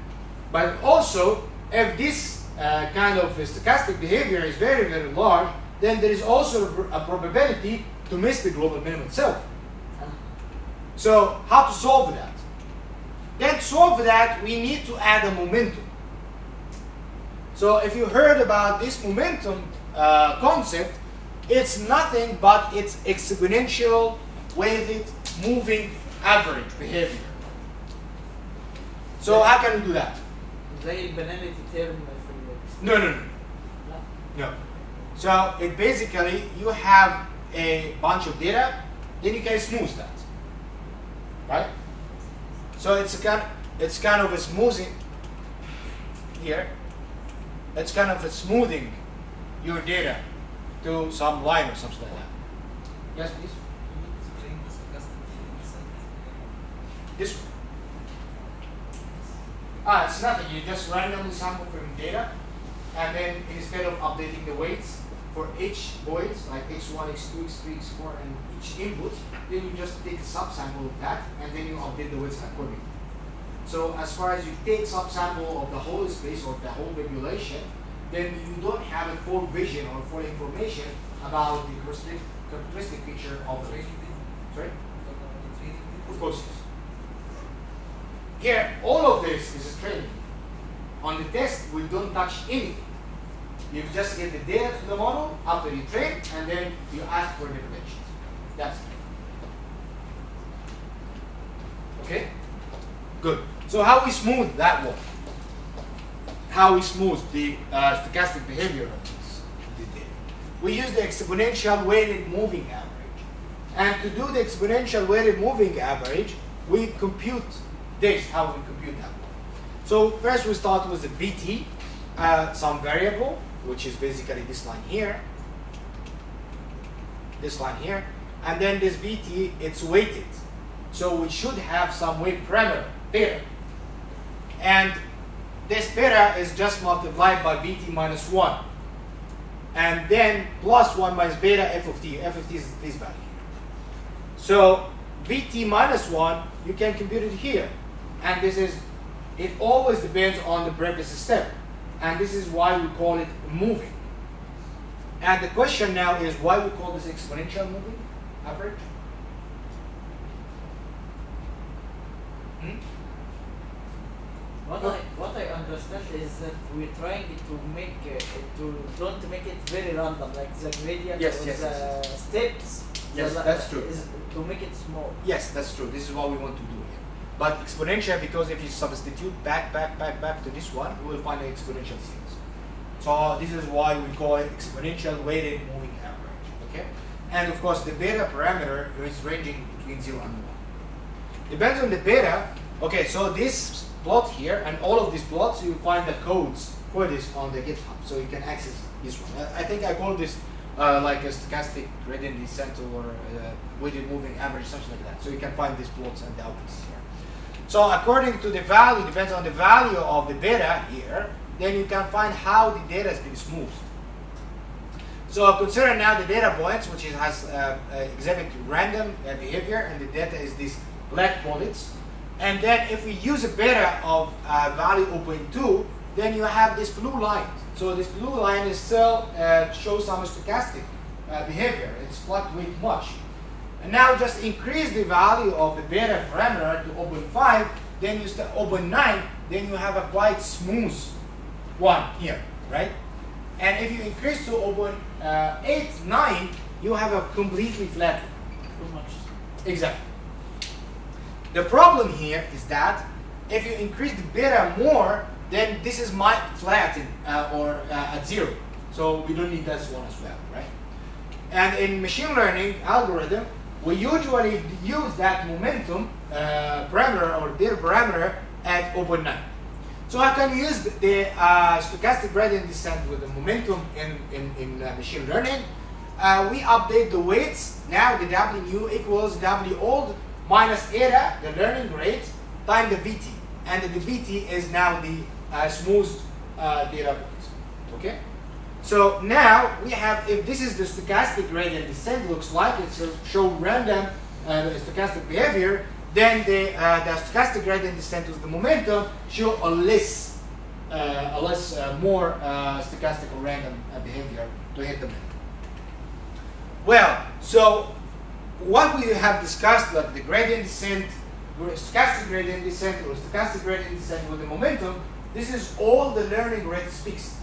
But also, if this uh, kind of stochastic behavior is very, very large, then there is also a, a probability to miss the global minimum itself. So how to solve that? Then solve that, we need to add a momentum. So if you heard about this momentum uh, concept, it's nothing but it's exponential weighted moving average behavior. So how can we do that? No, no, no. No. So it basically, you have a bunch of data, then you can smooth that, right? So it's a kind it's kind of a smoothing here. It's kind of a smoothing your data to some line or something like that. Yes, please. This. Ah, it's nothing. You just randomly sample from data, and then instead of updating the weights for each weights, like x1, x2, x3, x4, and each input, then you just take a subsample of that, and then you update the weights accordingly. So as far as you take subsample of the whole space or the whole regulation, then you don't have a full vision or full information about the characteristic, characteristic feature of the Sorry? Of course, yes. Here, all of this is training. On the test, we don't touch anything. You just get the data to the model after you train, and then you ask for the predictions. That's it. Okay? Good. So how we smooth that one? How we smooth the uh, stochastic behavior of this the data? We use the exponential weighted moving average. And to do the exponential weighted moving average, we compute this, how we compute that one. So first we start with the VT, uh, some variable, which is basically this line here, this line here, and then this VT, it's weighted. So we should have some weight parameter, beta. And this beta is just multiplied by VT minus 1. And then plus 1 minus beta f of t. f of t is this value. So VT minus 1, you can compute it here. And this is, it always depends on the previous step. And this is why we call it moving. And the question now is why we call this exponential moving average? Hmm? What I what I understand is that we're trying to make uh, to don't make it very random, like the gradient Yes, yes, the yes. steps. Yes, the- that's true. To make it small. Yes, that's true. This is what we want to do here. But exponential because if you substitute back, back, back, back to this one, we will find an exponential series. So this is why we call it exponential weighted moving average. Okay? And of course the beta parameter is ranging between 0 and 1. Depends on the beta. Okay, so this plot here and all of these plots, you find the codes for this on the GitHub. So you can access this one. I I think I call this uh, like a stochastic gradient descent or uh, weighted moving average, something like that. So you can find these plots and the outputs here. So according to the value, depends on the value of the beta here, then you can find how the data has been smoothed. So consider now the data points, which has uh, uh, exhibit random uh, behavior, and the data is these black bullets. And then if we use a beta of uh, value 0.2, then you have this blue line. So this blue line is still uh, shows some stochastic uh, behavior. It's fluctuate much. And now just increase the value of the beta parameter to 0.5, then you start 0.9, then you have a quite smooth one here, right? And if you increase to 0.8, 9, you have a completely flat one. Too much. Exactly. The problem here is that if you increase the beta more, then this is might flatten uh, or uh, at zero. So we don't need this one as well, right? And in machine learning algorithm, we usually use that momentum uh, parameter or beta parameter at 0.9. So I can use the uh, stochastic gradient descent with the momentum in, in, in uh, machine learning. Uh, we update the weights. Now the W new equals W old minus eta, the learning rate, times the VT. And the VT is now the uh, smooth uh, data point. Okay? So now we have, if this is the stochastic gradient descent looks like, it's show random uh, stochastic behavior, then the, uh, the stochastic gradient descent with the momentum show a less, uh, a less, uh, more uh, stochastic or random uh, behavior to hit the minimum. Well, so what we have discussed, like the gradient descent, stochastic gradient descent or stochastic gradient descent with the momentum, this is all the learning rates fixed.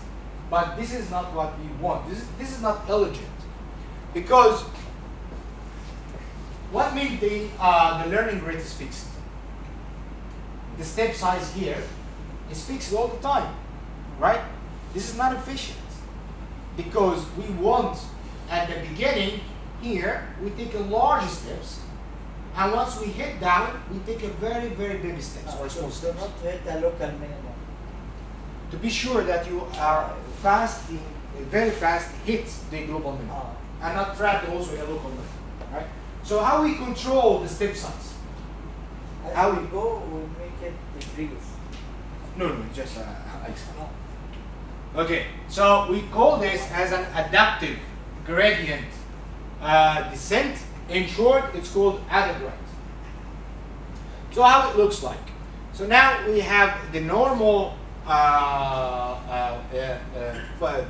But this is not what we want. This is, this is not elegant. Because what means the, uh, the learning rate is fixed? The step size here is fixed all the time, right? This is not efficient. Because we want at the beginning here, we take a large steps, and once we hit down, we take a very, very baby steps or Uh, small so steps. do not hit the local minimum. To be sure that you are fast, very fast hit the global minimum, Ah. and not trapped also a local minimum, right? So how we control the step size? As How we go, we make it decrease. No, no, just uh. Okay, so we call this as an adaptive gradient uh, descent. In short, it's called Adagrad. So how it looks like. So now we have the normal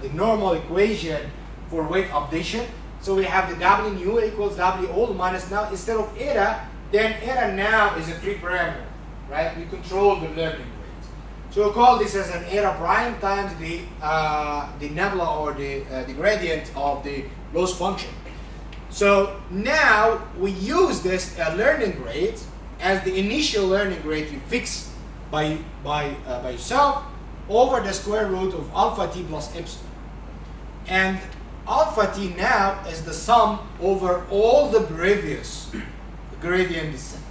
the normal equation for weight updation. So we have the W new equals W old minus now instead of eta, then eta now is a free parameter, right? We control the learning rate. So we call this as an eta prime times the uh, the nabla or the uh, the gradient of the loss function. So now we use this uh, learning rate as the initial learning rate we fix by by uh, by yourself over the square root of alpha t plus epsilon. And alpha t now is the sum over all the previous gradient descent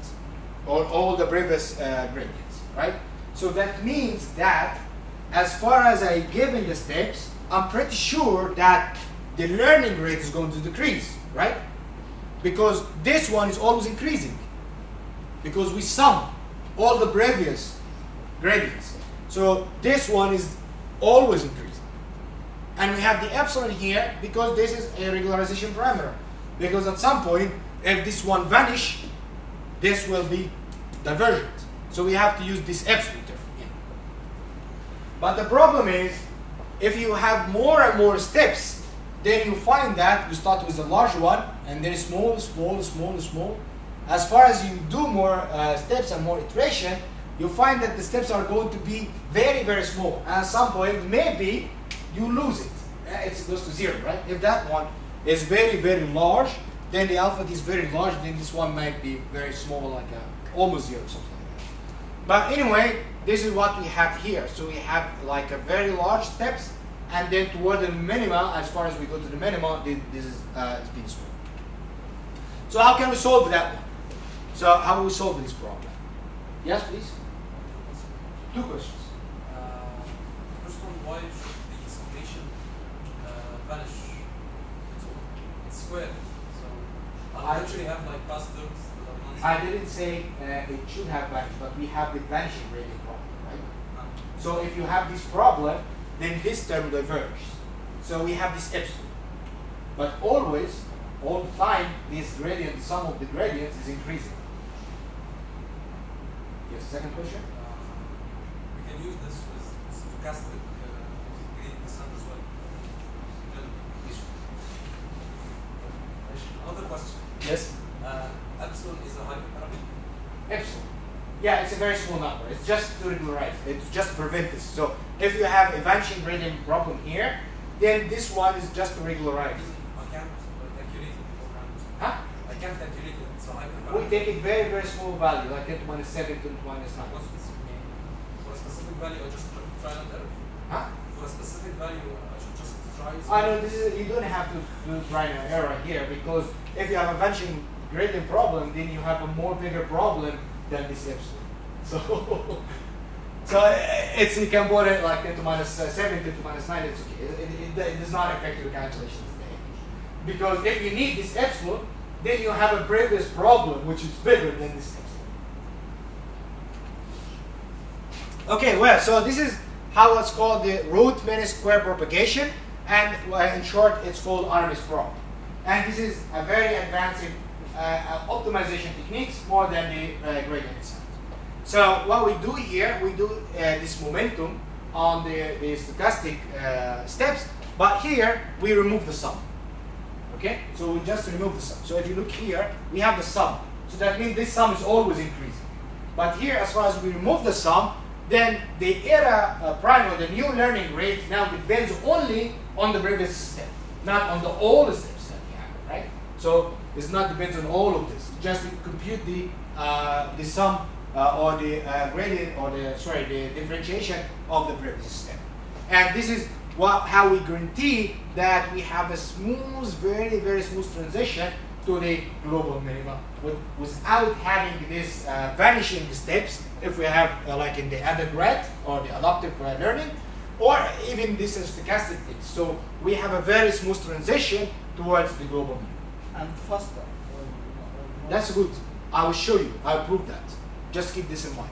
or all the previous uh, gradients, right? So that means that as far as I give in the steps, I'm pretty sure that the learning rate is going to decrease, right? Because this one is always increasing. Because we sum all the previous gradients. So this one is always increasing. And we have the epsilon here because this is a regularization parameter. Because at some point, if this one vanish, this will be divergent. So we have to use this epsilon term. But the problem is, if you have more and more steps, then you find that you start with a large one, and then small, small, small, small. As far as you do more uh, steps and more iteration, you find that the steps are going to be very, very small. And at some point, maybe you lose it. It's goes to zero, right? If that one is very, very large, then the alpha is very large, then this one might be very small, like uh, almost zero, something like that. But anyway, this is what we have here. So we have like a very large steps, and then toward the minima, as far as we go to the minima, this is uh, it's being small. So how can we solve that one? So how will we solve this problem? Yes, please. Two questions. Uh, first one, why should the summation uh, vanish? It's, it's square. So I actually have like past terms that are non I didn't say uh, it should have vanished, but we have the vanishing gradient problem, right? So if you have this problem, then this term diverges. So we have this epsilon. But always, all the time, this gradient, sum of the gradients is increasing. Yes, second question? Uh, we can use this with uh, gradient descent as well. Yes. Another question. Yes? Uh, epsilon is a hyperparameter. Epsilon. Yeah, it's a very small number. It's just to regularize. It's just to prevent this. So if you have a vanishing gradient problem here, then this one is just to regularize. I can't calculate it. Huh? I can't calculate it. It's a We take it very, very small value, like 10 to minus 7, 10 to minus 9. What's this? For a specific value, I just For a specific value, I should just try. Know this is, you don't have to do trial and error here because if you have a vanishing gradient problem, then you have a more bigger problem than this epsilon. So, so uh, it's you can put it like 10 to minus uh, 7, 10 to minus 9, it's okay. It, it, it does not affect your calculations. Because if you need this epsilon, then you have a previous problem which is bigger than this epsilon. Okay, well, so this is how it's called the root mean square propagation, and uh, in short, it's called RMS prop. And this is a very advanced uh, uh, optimization techniques more than the uh, gradient descent. So what we do here, we do uh, this momentum on the, the stochastic steps, but here we remove the sum. Okay, so we just remove the sum. So if you look here, we have the sum. So that means this sum is always increasing. But here, as far as we remove the sum, then the eta uh, prime or the new learning rate now depends only on the previous step, not on the old steps that we have, right? So it's not depends on all of this. Just compute the uh, the sum uh, or the uh, gradient or the sorry the differentiation of the previous step. And this is what, how we guarantee that we have a smooth, very very smooth transition to the global minima with, without having these uh, vanishing steps if we have uh, like in the Adagrad or the adaptive learning or even this is stochastic things. So we have a very smooth transition towards the global minimum. and faster. That's good. I will show you. I'll prove that. Just keep this in mind.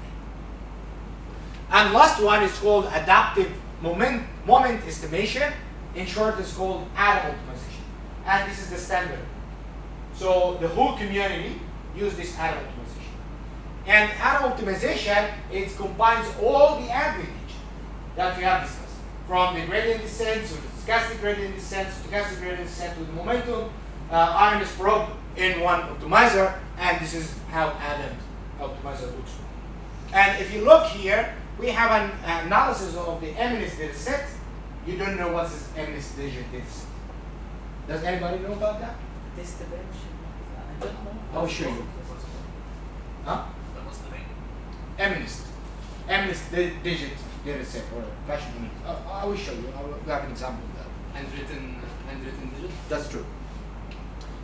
And last one is called adaptive moment, moment estimation. In short, it's called Adam optimization. And this is the standard. So the whole community use this Adam optimization. And Adam optimization, it combines all the advantage that we have discussed. From the gradient descent to the stochastic gradient descent, to stochastic gradient descent to the momentum, uh, RMS prop in one optimizer, and this is how Adam optimizer looks. And if you look here, we have an analysis of the MNIST data set. You don't know what's this MNIST digit data set. Does anybody know about that? distribution. I don't know. I'll show you. Huh? What's the name? MNIST. MNIST di- digit data set or fashion unit. Uh, I will show you. I will have an example of that. Handwritten, handwritten digit. That's true.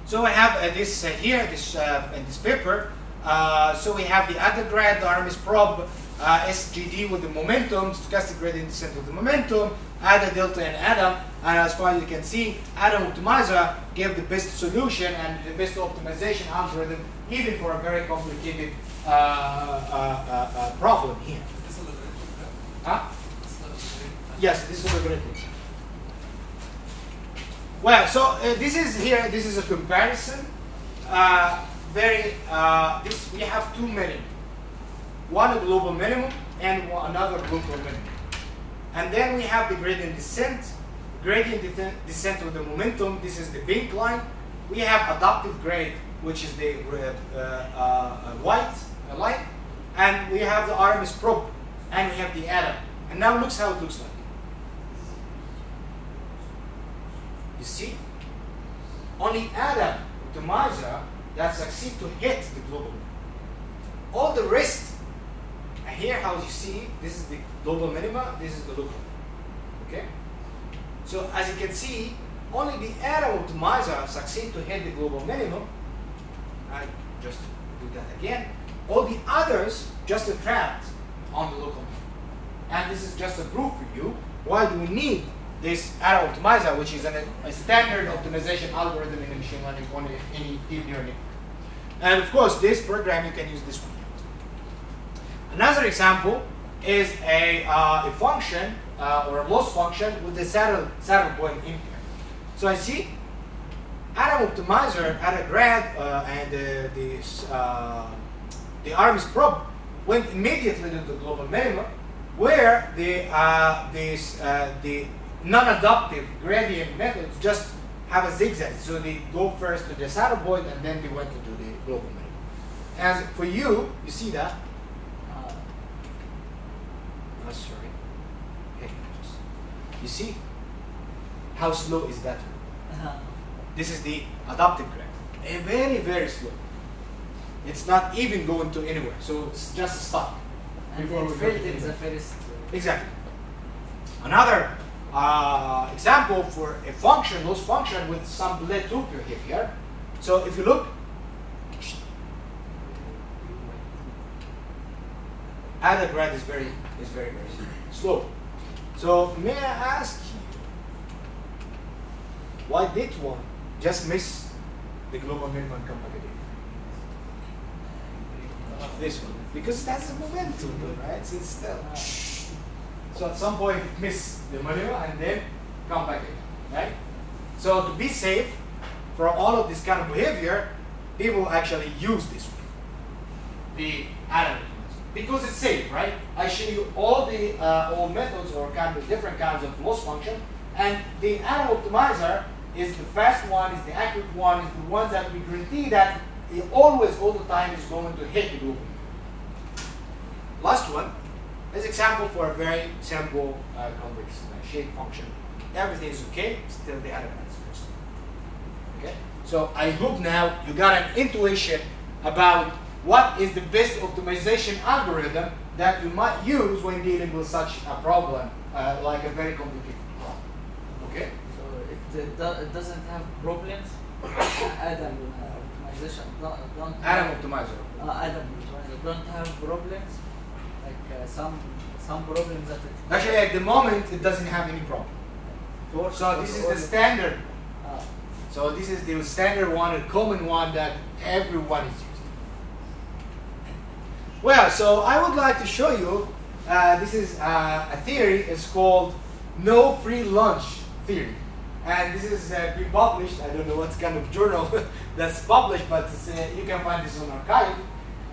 So I have uh, this uh, here, this uh, in this paper. Uh, so we have the Adagrad, the RMS prop, uh, SGD with the momentum, stochastic gradient descent with the momentum, ADA, delta, and Adam. And as far as you can see, Adam optimizer gave the best solution and the best optimization algorithm, even for a very complicated uh, uh, uh, uh, problem here. Huh? Yes, this is is. Well, so uh, this is here. This is a comparison. Very. This we have two minimum. One global minimum and another local minimum. And then we have the gradient descent. Gradient de- descent with the momentum. This is the pink line. We have adaptive grade, which is the uh, uh, white line, and we have the RMS prop, and we have the Adam. And now looks how it looks like. You see? Only Adam optimizer that succeed to hit the global minimum. All the rest, here how you see, this is the global minima, this is the local. Okay? So as you can see, only the Adam optimizer succeed to hit the global minimum. I just do that again. All the others just trapped on the local minimum. And this is just a proof for you why do we need this arrow optimizer, which is an, a standard optimization algorithm in machine learning on any deep learning. And of course, this program you can use this one. Another example is a, uh, a function uh, or a loss function with a saddle saddle point impair. So I see Adam optimizer Adagrad uh, and uh, this uh, the RMS prop went immediately to the global minimum, where the uh, this uh, the non-adaptive gradient methods just have a zigzag. So they go first to the saddle point and then they went into the global minimum. And for you, you see that. Uh, oh, sorry. You see how slow is that? Uh-huh. This is the adaptive graph. a very very slow. It's not even going to anywhere, so it's just stuck. And before it we failed in the- the first. Exactly. Another uh, example for a function, loss function with some bled loop behavior. So if you look, Adagrad is very is very very slow. So may I ask you, why did one just miss the global minimum compatibility? This one, because that's the momentum, right? It's still. So at some point miss the maneuver and then come back again, right? So to be safe for all of this kind of behavior, people actually use this one, the additive because it's safe, right? I show you all the uh, methods or kind of different kinds of loss function, and the additive optimizer is the fast one, is the accurate one, is the one that we guarantee that it always, all the time, is going to hit the global. Last one is example for a very simple uh, uh, shape function. Everything is okay, still the elements first. Okay? So I hope now you got an intuition about what is the best optimization algorithm that you might use when dealing with such a problem, uh, like a very complicated problem. Okay? So uh, do, it doesn't have problems. optimization don't, don't Adam optimizer. uh, Adam optimizer don't have problems like uh, some some problems that Actually, at the moment, it doesn't have any problem. So this is the standard. uh, So this is the standard one, a common one that everyone is using. Well, so I would like to show you. Uh, this is uh, a theory. It's called no free lunch theory, and this is uh, pre-published. I don't know what kind of journal that's published, but uh, you can find this on arXiv.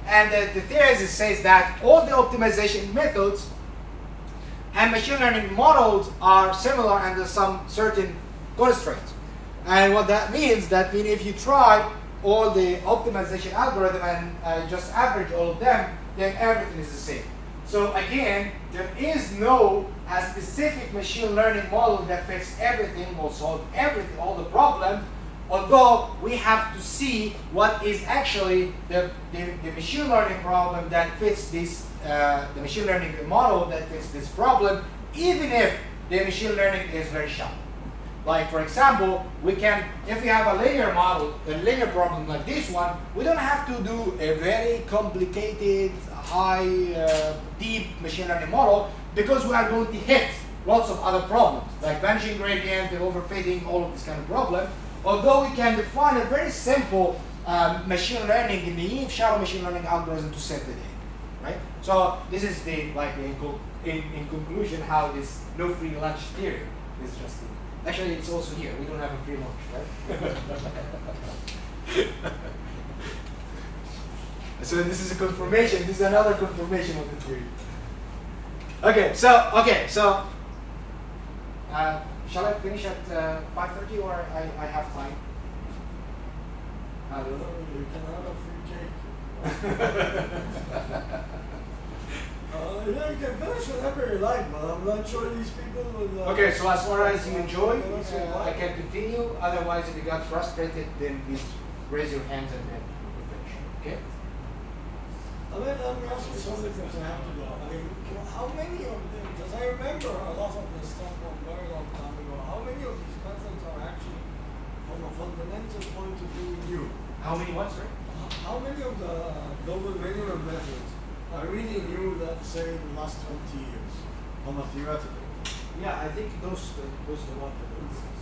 And uh, the theory says that all the optimization methods and machine learning models are similar under some certain constraints. And what that means, that means if you try all the optimization algorithm and uh, just average all of them, then everything is the same. So again, there is no a specific machine learning model that fits everything will solve everything, all the problems. Although we have to see what is actually the, the, the machine learning problem that fits this, uh, the machine learning model that fits this problem, even if the machine learning is very shallow. Like for example, we can, if we have a linear model, a linear problem like this one, we don't have to do a very complicated, high, uh, deep machine learning model because we are going to hit lots of other problems like vanishing gradient, the overfitting, all of this kind of problem. Although we can define a very simple um, machine learning, naive shallow machine learning algorithm to set the data, right? So this is the like in, in, in conclusion how this no free lunch theory is just. Actually, it's also here. We don't have a free lunch, right? so this is a confirmation. This is another confirmation of the theory. Okay, so okay, so uh, shall I finish at uh, five thirty, or I, I have time? I don't know. You can have a free cake. Uh, yeah, you can finish whenever you like, but I'm not sure these people will. Uh, Okay, so as far as you enjoy, I can continue. Otherwise, if you got frustrated, then please raise your hands and then we'll finish. Okay? I mean, I'm asking something because I have to go. I mean, how many of them, because I remember a lot of this stuff from a very long time ago, how many of these methods are actually, from a fundamental point of view, new? How many ones, right? How many of the global minimum methods are really new, let's say, in the last 20 years, from a theoretical? Yeah, I think those uh, those are the ones that are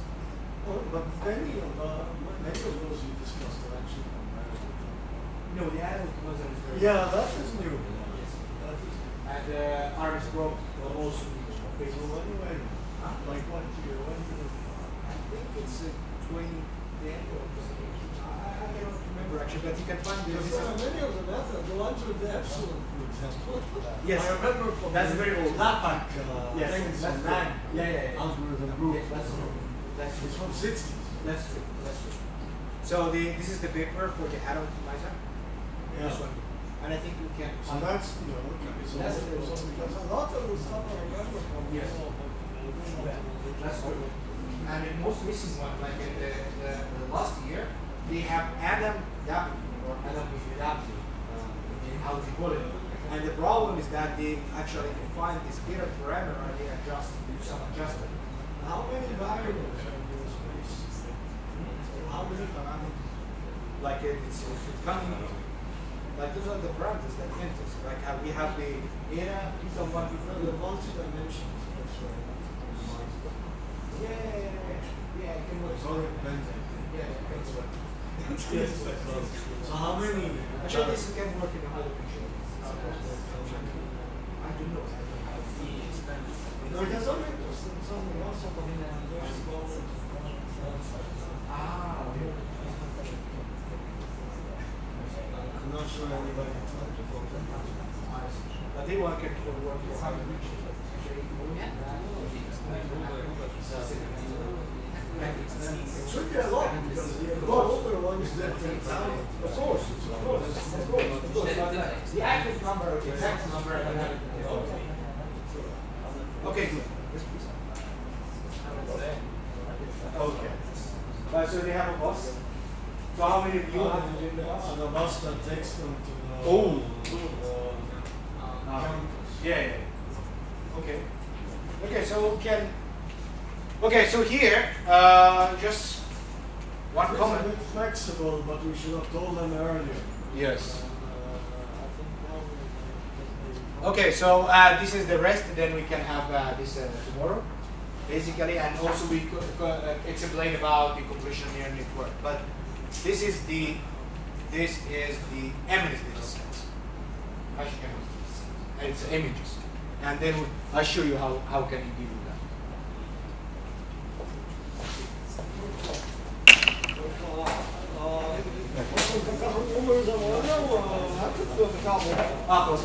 Oh, but many of the, many of those you discussed are actually comparative. No, the adult was is very. Yeah, that is new. Yes. That is new. And uh, RMS prop will also be Okay, so when, when, like what year, when year? I think it's uh, 2010 or something. I, I cannot remember actually, but you can find the. Because there are many of the methods, the ones with the epsilon, for example. Yes. I remember from That's the very old. LAPACK, uh, Yes, that's on true. Yeah, yeah, yeah. Algorithm group. Yeah, that's true. That's It's from sixties. That's true. That's true. So the this is the paper for the Adam optimizer. Yeah. And I think we can. So that's, you know, okay, so, That's so, because a lot of the stuff I remember from. Yes. you That's good. And the most recent one, like in the, the, the last year, they have Adam adapting or Adam is adapting, uh, how you call it. And the problem is that they actually define this period parameter and they adjust, do some adjustment. How many variables are in your space? How many parameters? Like uh, it's, it's coming, like those are the parameters that enters. Like uh, we have the era, these are one No, the multi-dimensions, that's right. Yeah, yeah, yeah, yeah, yeah, it can work. Sorry, benzene. Yeah, it can work. Yes. So how many? Actually, this can work in a whole picture. I don't know. No, it has in something else about there's problems. Ah, okay. I'm not sure anybody tried to focus on that. But they want to for work for how much. It should be a lot because the older ones that. Of course, of course, of course, of course. But the active number, the exact number, have it. Okay. Okay, good. Yes, please. Okay. Uh, so they have a bus. So how many of you have And the that takes them to the. Oh. the Uh, yeah, yeah. Okay. Okay, so we can. Okay, so here, uh, just one It's a comment. bit flexible, but we should have told them earlier. Yes. Uh, I think now we- Okay, so uh, this is the rest, then we can have uh, this uh, tomorrow, basically, and also we uh, explain about the convolutional neural network. But this is the this is the images data set. Hash images data set. And It's images, and then we- I'll show you how how can you deal with that. عمر زمانه وهتطلب بتاع اه خلاص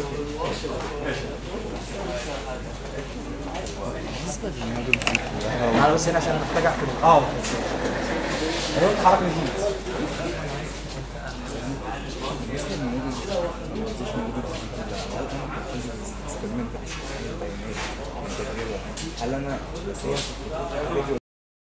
تعالى بس هنا عشان محتاج اقفل اه لو اتحرك نزيد هل أنا